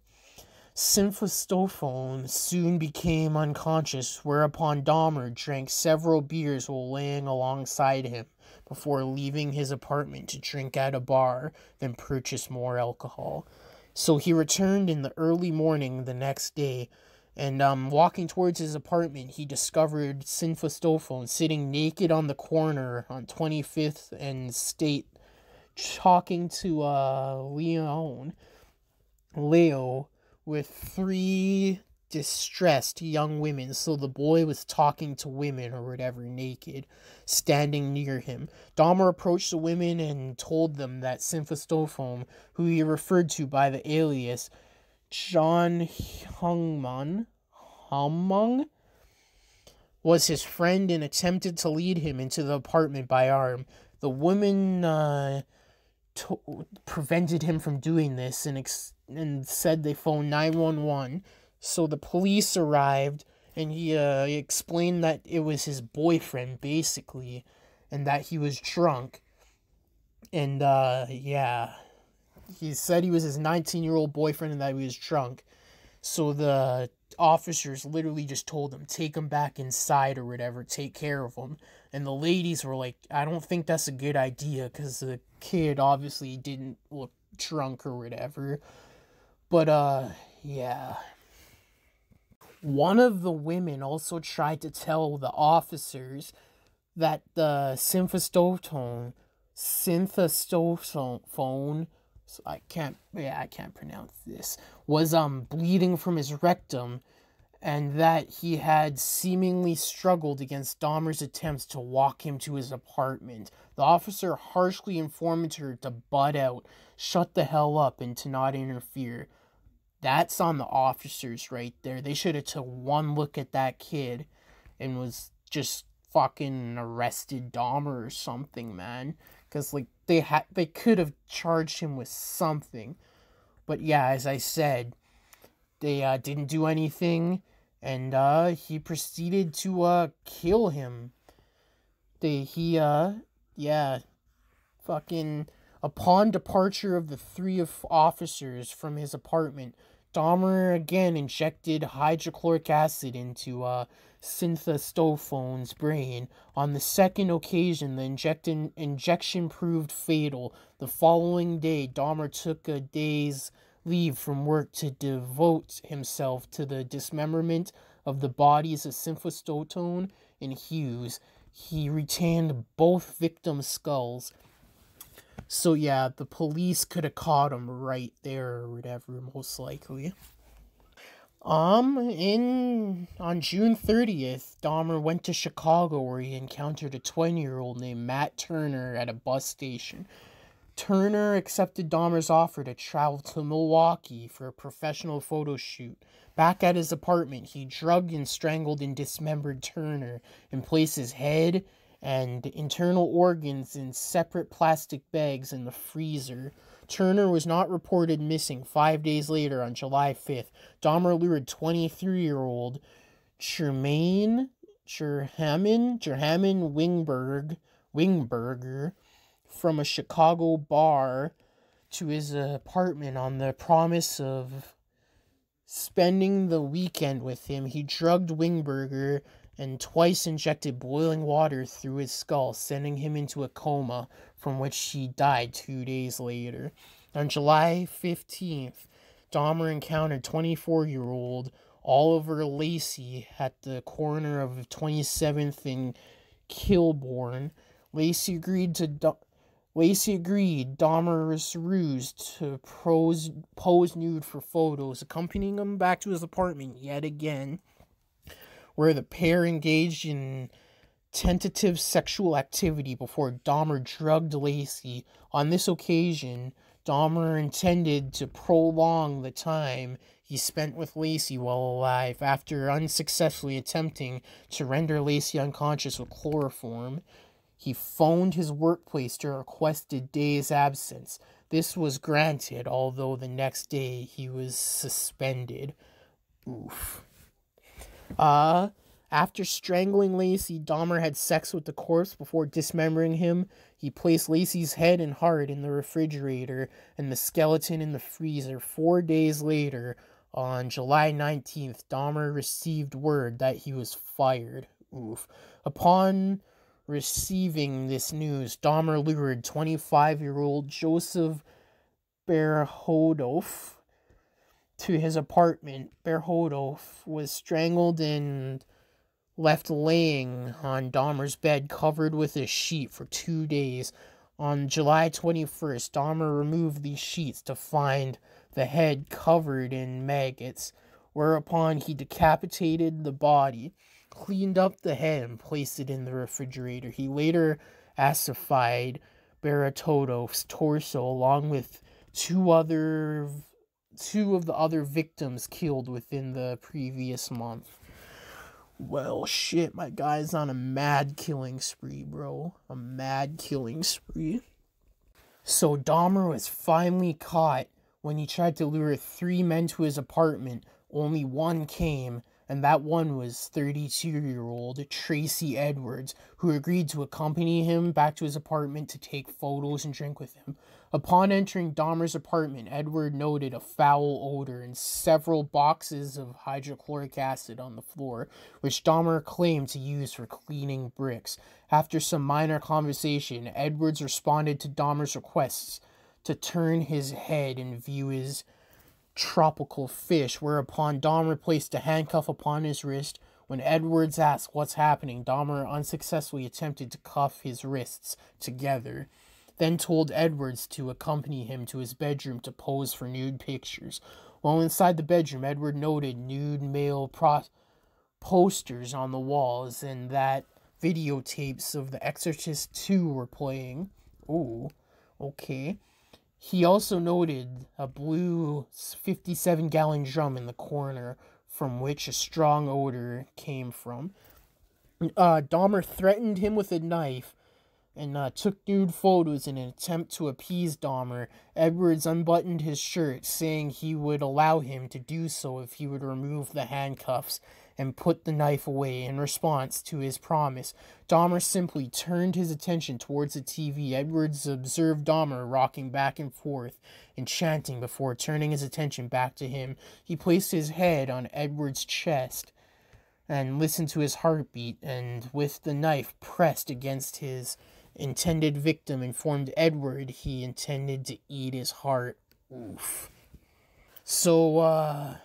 Symphostophone soon became unconscious, whereupon Dahmer drank several beers while laying alongside him before leaving his apartment to drink at a bar, then purchase more alcohol. So he returned in the early morning the next day, and um, walking towards his apartment, he discovered Sinfastophone sitting naked on the corner on 25th and State, talking to uh, Leon, Leo, with three distressed young women. So the boy was talking to women or whatever, naked, standing near him. Dahmer approached the women and told them that Symphostophone, who he referred to by the alias John Hungman, Humung, was his friend and attempted to lead him into the apartment by arm. The woman uh, to- prevented him from doing this and, ex- and said they phoned 911. So the police arrived and he, uh, he explained that it was his boyfriend, basically, and that he was drunk. And uh, yeah, he said he was his 19 year old boyfriend and that he was drunk. So the officers literally just told him, take him back inside or whatever, take care of him. And the ladies were like, I don't think that's a good idea because the kid obviously didn't look drunk or whatever. But, uh, yeah. One of the women also tried to tell the officers that the synthastotone, synthastotone, so I can't, yeah, I can't pronounce this, was um bleeding from his rectum, and that he had seemingly struggled against Dahmer's attempts to walk him to his apartment. The officer harshly informed her to butt out, shut the hell up, and to not interfere. That's on the officers right there. They should have took one look at that kid and was just fucking arrested Dahmer or something, man. Cause like they had they could have charged him with something. But yeah, as I said, they uh, didn't do anything and uh he proceeded to uh kill him. They he uh yeah fucking upon departure of the three of officers from his apartment, Dahmer again injected hydrochloric acid into uh, Synthastophone's brain. On the second occasion, the injectin- injection proved fatal. The following day, Dahmer took a day's leave from work to devote himself to the dismemberment of the bodies of Symphostotone and Hughes. He retained both victims' skulls so yeah, the police could have caught him right there or whatever, most likely. Um, in on June 30th, Dahmer went to Chicago where he encountered a 20 year old named Matt Turner at a bus station. Turner accepted Dahmer's offer to travel to Milwaukee for a professional photo shoot. Back at his apartment, he drugged and strangled and dismembered Turner and placed his head, and internal organs in separate plastic bags in the freezer. Turner was not reported missing five days later on July 5th. Dahmer lured 23 year old Jermaine Jerhamin, Jerhamin Wingberg, Wingberger from a Chicago bar to his apartment on the promise of spending the weekend with him. He drugged Wingberger and twice injected boiling water through his skull, sending him into a coma from which she died two days later. On July 15th, Dahmer encountered 24 year old Oliver Lacey at the corner of 27th and Kilbourne. Lacey agreed to do- Lacey agreed Dahmer's ruse to pose, pose nude for photos, accompanying him back to his apartment yet again, where the pair engaged in tentative sexual activity before Dahmer drugged Lacey. On this occasion, Dahmer intended to prolong the time he spent with Lacey while alive after unsuccessfully attempting to render Lacey unconscious with chloroform. He phoned his workplace to request a day's absence. This was granted, although the next day he was suspended. Oof. Uh, after strangling Lacey, Dahmer had sex with the corpse before dismembering him. He placed Lacey's head and heart in the refrigerator and the skeleton in the freezer. Four days later, on July 19th, Dahmer received word that he was fired. Oof. Upon receiving this news, Dahmer lured 25 year old Joseph Berhodoff to his apartment. Berhodoff was strangled and left laying on Dahmer's bed covered with a sheet for two days. On July 21st, Dahmer removed these sheets to find the head covered in maggots, whereupon he decapitated the body, cleaned up the head, and placed it in the refrigerator. He later acidified Beratotov's torso along with two other two of the other victims killed within the previous month. Well, shit, my guy's on a mad killing spree, bro. A mad killing spree. So Dahmer was finally caught when he tried to lure three men to his apartment. Only one came, and that one was 32 year old Tracy Edwards, who agreed to accompany him back to his apartment to take photos and drink with him. Upon entering Dahmer's apartment, Edward noted a foul odor and several boxes of hydrochloric acid on the floor, which Dahmer claimed to use for cleaning bricks. After some minor conversation, Edwards responded to Dahmer's requests to turn his head and view his tropical fish, whereupon Dahmer placed a handcuff upon his wrist. When Edwards asked what's happening, Dahmer unsuccessfully attempted to cuff his wrists together then told Edwards to accompany him to his bedroom to pose for nude pictures. While inside the bedroom, Edward noted nude male pro- posters on the walls and that videotapes of The Exorcist 2 were playing. Ooh, okay. He also noted a blue 57 gallon drum in the corner from which a strong odor came from. Uh, Dahmer threatened him with a knife and uh, took nude photos in an attempt to appease Dahmer. Edwards unbuttoned his shirt, saying he would allow him to do so if he would remove the handcuffs and put the knife away. In response to his promise, Dahmer simply turned his attention towards the TV. Edwards observed Dahmer rocking back and forth and chanting before turning his attention back to him. He placed his head on Edwards' chest and listened to his heartbeat, and with the knife pressed against his intended victim informed Edward he intended to eat his heart. Oof. So, uh,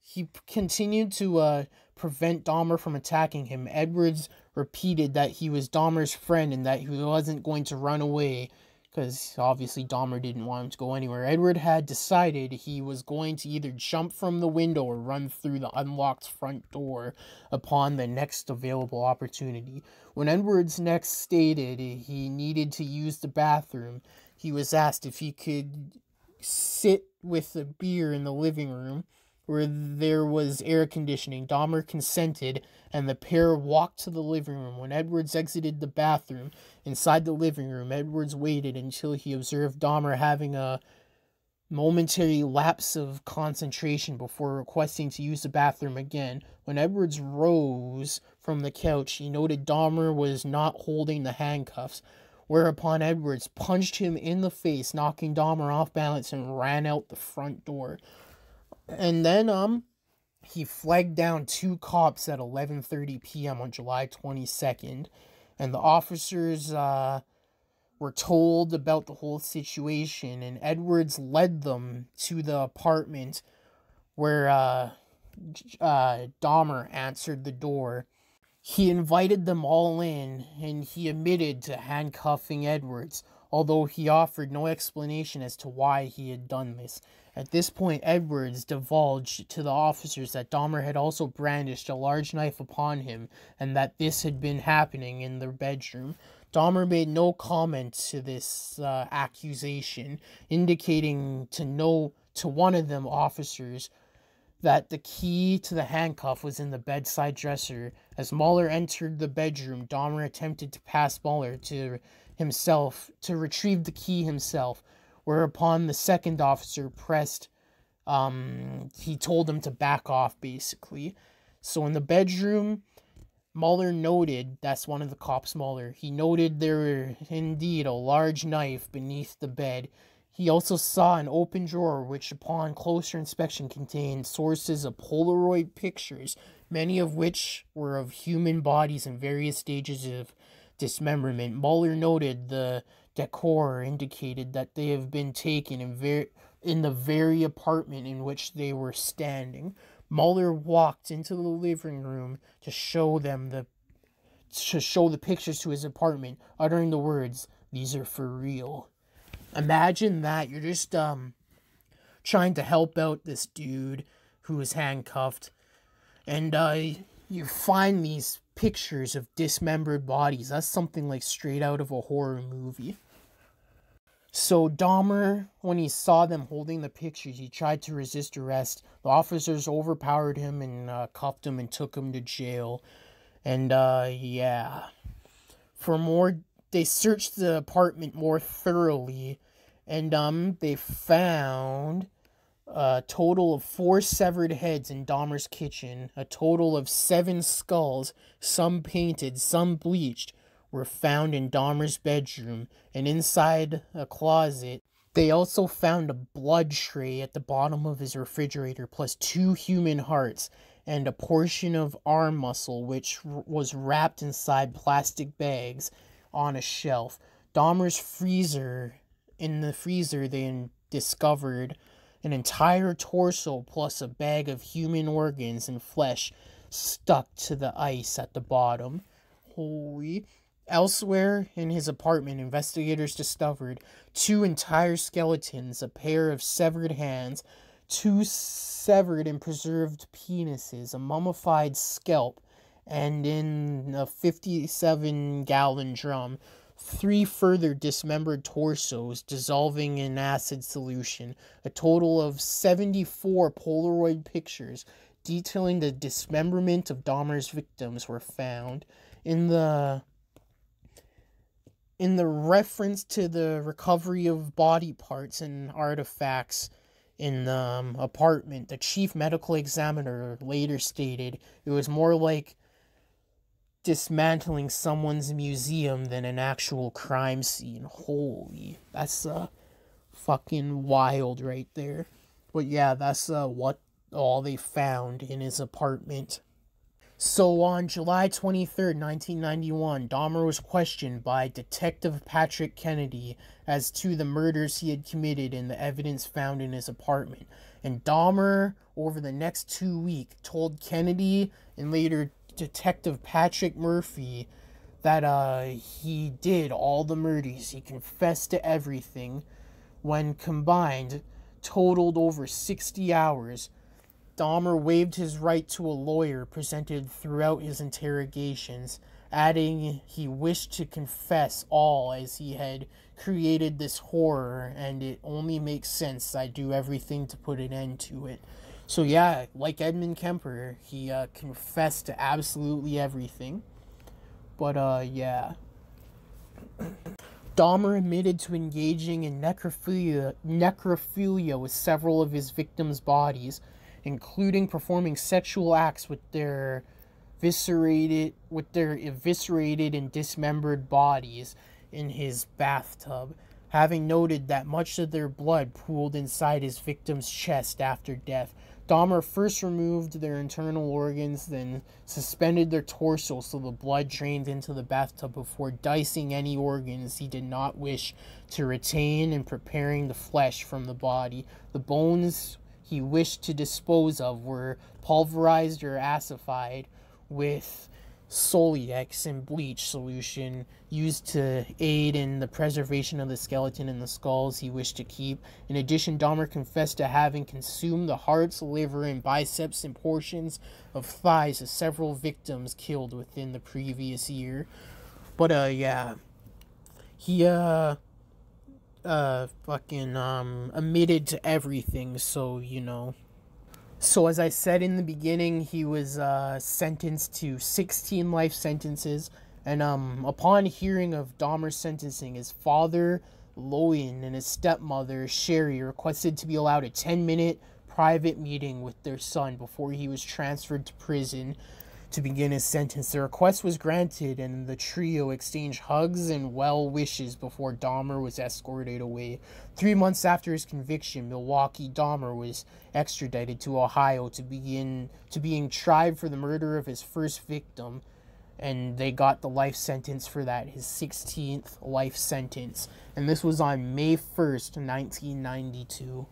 he continued to, uh, prevent Dahmer from attacking him. Edwards repeated that he was Dahmer's friend and that he wasn't going to run away because obviously Dahmer didn't want him to go anywhere. Edward had decided he was going to either jump from the window or run through the unlocked front door upon the next available opportunity. When Edwards next stated he needed to use the bathroom, he was asked if he could sit with a beer in the living room where there was air conditioning. Dahmer consented, and the pair walked to the living room. When Edwards exited the bathroom inside the living room, Edwards waited until he observed Dahmer having a momentary lapse of concentration before requesting to use the bathroom again. When Edwards rose from the couch, he noted Dahmer was not holding the handcuffs. whereupon Edwards punched him in the face, knocking Dahmer off balance and ran out the front door. And then um he flagged down two cops at 11:30 p.m. on July 22nd, and the officers uh, were told about the whole situation, and Edwards led them to the apartment where uh, uh, Dahmer answered the door. He invited them all in, and he admitted to handcuffing Edwards, although he offered no explanation as to why he had done this. At this point, Edwards divulged to the officers that Dahmer had also brandished a large knife upon him and that this had been happening in their bedroom. Dahmer made no comment to this uh, accusation, indicating to no to one of them officers that the key to the handcuff was in the bedside dresser. As Mahler entered the bedroom, Dahmer attempted to pass Mahler to himself to retrieve the key himself whereupon the second officer pressed um he told him to back off basically. So in the bedroom Mahler noted that's one of the cops Mahler he noted there were indeed a large knife beneath the bed. He also saw an open drawer which upon closer inspection contained sources of polaroid pictures many of which were of human bodies in various stages of dismemberment Mahler noted the decor indicated that they have been taken in, in the very apartment in which they were standing. Mahler walked into the living room to show them the to show the pictures to his apartment, uttering the words, "These are for real." Imagine that you're just um trying to help out this dude who is handcuffed, and uh, you find these pictures of dismembered bodies. That's something like straight out of a horror movie. So Dahmer, when he saw them holding the pictures, he tried to resist arrest. The officers overpowered him and uh, cuffed him and took him to jail. And uh, yeah, for more, they searched the apartment more thoroughly, and um, they found a total of four severed heads in Dahmer's kitchen, a total of seven skulls, some painted, some bleached, were found in Dahmer's bedroom and inside a closet. They also found a blood tray at the bottom of his refrigerator, plus two human hearts and a portion of arm muscle, which was wrapped inside plastic bags on a shelf. Dahmer's freezer, in the freezer, they discovered an entire torso plus a bag of human organs and flesh stuck to the ice at the bottom. Holy. Elsewhere in his apartment, investigators discovered two entire skeletons, a pair of severed hands, two severed and preserved penises, a mummified scalp, and in a 57 gallon drum, three further dismembered torsos dissolving in acid solution. A total of 74 Polaroid pictures detailing the dismemberment of Dahmer's victims were found. In the in the reference to the recovery of body parts and artifacts in the um, apartment, the chief medical examiner later stated it was more like dismantling someone's museum than an actual crime scene. Holy, that's uh, fucking wild right there. But yeah, that's uh, what all they found in his apartment. So on July 23, 1991, Dahmer was questioned by Detective Patrick Kennedy as to the murders he had committed and the evidence found in his apartment. And Dahmer, over the next two weeks, told Kennedy and later Detective Patrick Murphy that uh, he did all the murders. He confessed to everything. When combined, totaled over 60 hours Dahmer waived his right to a lawyer presented throughout his interrogations, adding he wished to confess all as he had created this horror and it only makes sense I do everything to put an end to it. So yeah, like Edmund Kemper, he uh, confessed to absolutely everything. But uh yeah. Dahmer admitted to engaging in necrophilia, necrophilia with several of his victims' bodies including performing sexual acts with their eviscerated with their eviscerated and dismembered bodies. in his bathtub, having noted that much of their blood pooled inside his victim's chest after death. Dahmer first removed their internal organs, then suspended their torso so the blood drained into the bathtub before dicing any organs he did not wish to retain and preparing the flesh from the body. The bones he wished to dispose of were pulverized or acidified with Soilex and bleach solution used to aid in the preservation of the skeleton and the skulls he wished to keep. In addition, Dahmer confessed to having consumed the hearts, liver, and biceps and portions of thighs of several victims killed within the previous year. But, uh, yeah. He, uh, uh, fucking, um, admitted to everything, so, you know. So, as I said in the beginning, he was uh, sentenced to 16 life sentences. And um, upon hearing of Dahmer's sentencing, his father, Lowen, and his stepmother, Sherry, requested to be allowed a 10 minute private meeting with their son before he was transferred to prison to begin his sentence. The request was granted, and the trio exchanged hugs and well wishes before Dahmer was escorted away. Three months after his conviction, Milwaukee Dahmer was extradited to Ohio to begin to being tried for the murder of his first victim, and they got the life sentence for that, his 16th life sentence. And this was on May 1st, 1992.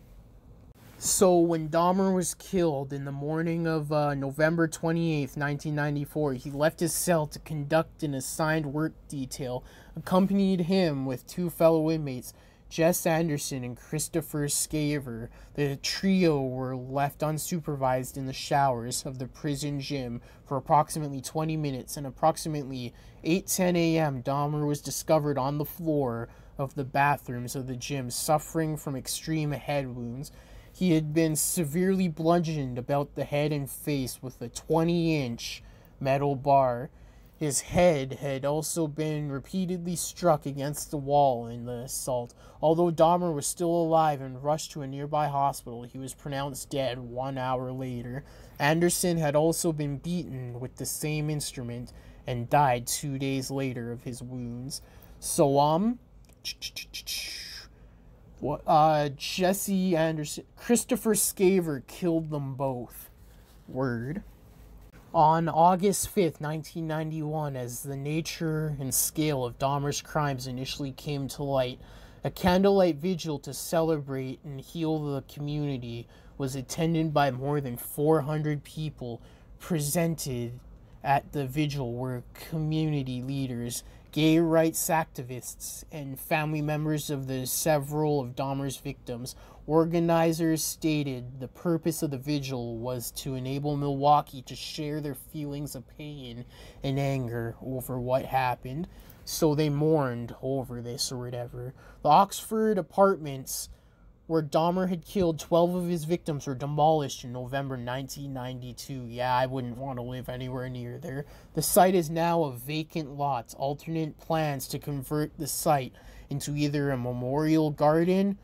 So when Dahmer was killed in the morning of uh, November 28, 1994, he left his cell to conduct an assigned work detail. Accompanied him with two fellow inmates, Jess Anderson and Christopher Scarver. The trio were left unsupervised in the showers of the prison gym for approximately 20 minutes. And approximately 8:10 a.m., Dahmer was discovered on the floor of the bathrooms of the gym, suffering from extreme head wounds. He had been severely bludgeoned about the head and face with a 20 inch metal bar. His head had also been repeatedly struck against the wall in the assault. Although Dahmer was still alive and rushed to a nearby hospital, he was pronounced dead one hour later. Anderson had also been beaten with the same instrument and died two days later of his wounds. So, um, what? Uh, Jesse Anderson, Christopher Scarver killed them both. Word. On August 5th, 1991, as the nature and scale of Dahmer's crimes initially came to light, a candlelight vigil to celebrate and heal the community was attended by more than 400 people. Presented at the vigil were community leaders gay rights activists, and family members of the several of Dahmer's victims. Organizers stated the purpose of the vigil was to enable Milwaukee to share their feelings of pain and anger over what happened. So they mourned over this or whatever. The Oxford apartments where Dahmer had killed 12 of his victims were demolished in November 1992. Yeah, I wouldn't want to live anywhere near there. The site is now a vacant lot. Alternate plans to convert the site into either a memorial garden,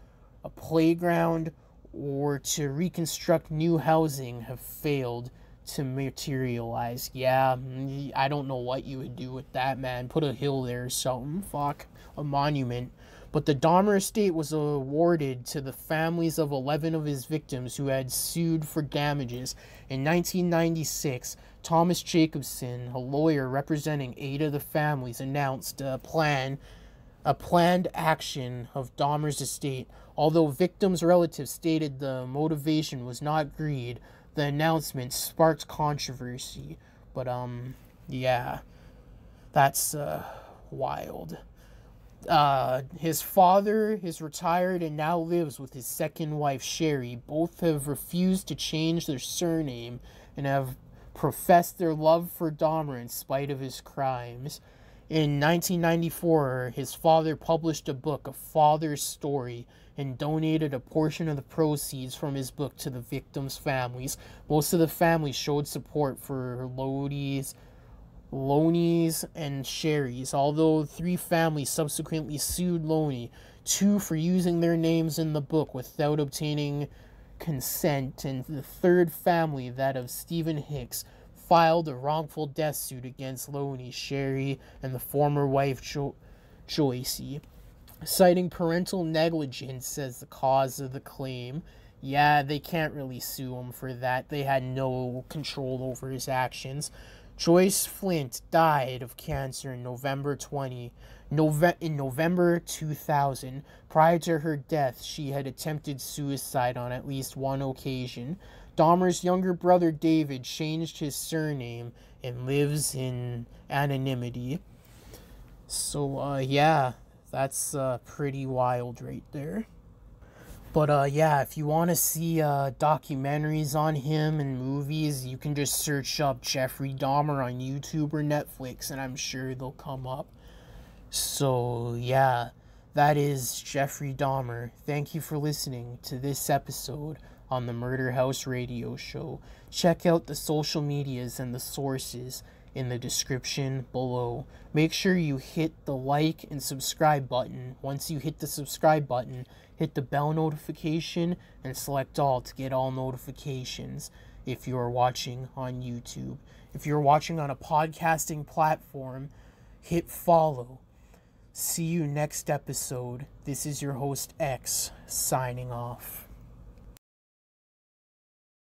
a playground, or to reconstruct new housing have failed to materialize. Yeah, mm, I don't know what you would do with that, man. Put a hill there or something. Fuck. A monument but the Dahmer estate was awarded to the families of 11 of his victims who had sued for damages. In 1996, Thomas Jacobson, a lawyer representing eight of the families, announced a plan a planned action of Dahmer's estate. Although victims' relatives stated the motivation was not greed, the announcement sparked controversy. But um yeah. That's uh wild uh, his father is retired and now lives with his second wife, Sherry. Both have refused to change their surname and have professed their love for Dahmer in spite of his crimes. In 1994, his father published a book, A Father's Story, and donated a portion of the proceeds from his book to the victims' families. Most of the families showed support for Lodi's Loney's and Sherry's, although three families subsequently sued Loney, two for using their names in the book without obtaining consent, and the third family, that of Steven Hicks, filed a wrongful death suit against Loney, Sherry, and the former wife jo- Joycey, citing parental negligence as the cause of the claim. Yeah, they can't really sue him for that. They had no control over his actions. Joyce Flint died of cancer in November 20 Nove- in November 2000. Prior to her death, she had attempted suicide on at least one occasion. Dahmer's younger brother David changed his surname and lives in anonymity. So uh yeah, that's uh pretty wild right there. But uh, yeah, if you want to see uh, documentaries on him and movies, you can just search up Jeffrey Dahmer on YouTube or Netflix, and I'm sure they'll come up. So yeah, that is Jeffrey Dahmer. Thank you for listening to this episode on the Murder House Radio Show. Check out the social medias and the sources in the description below. Make sure you hit the like and subscribe button. Once you hit the subscribe button, hit the bell notification and select all to get all notifications if you are watching on YouTube. If you're watching on a podcasting platform, hit follow. See you next episode. This is your host X signing off.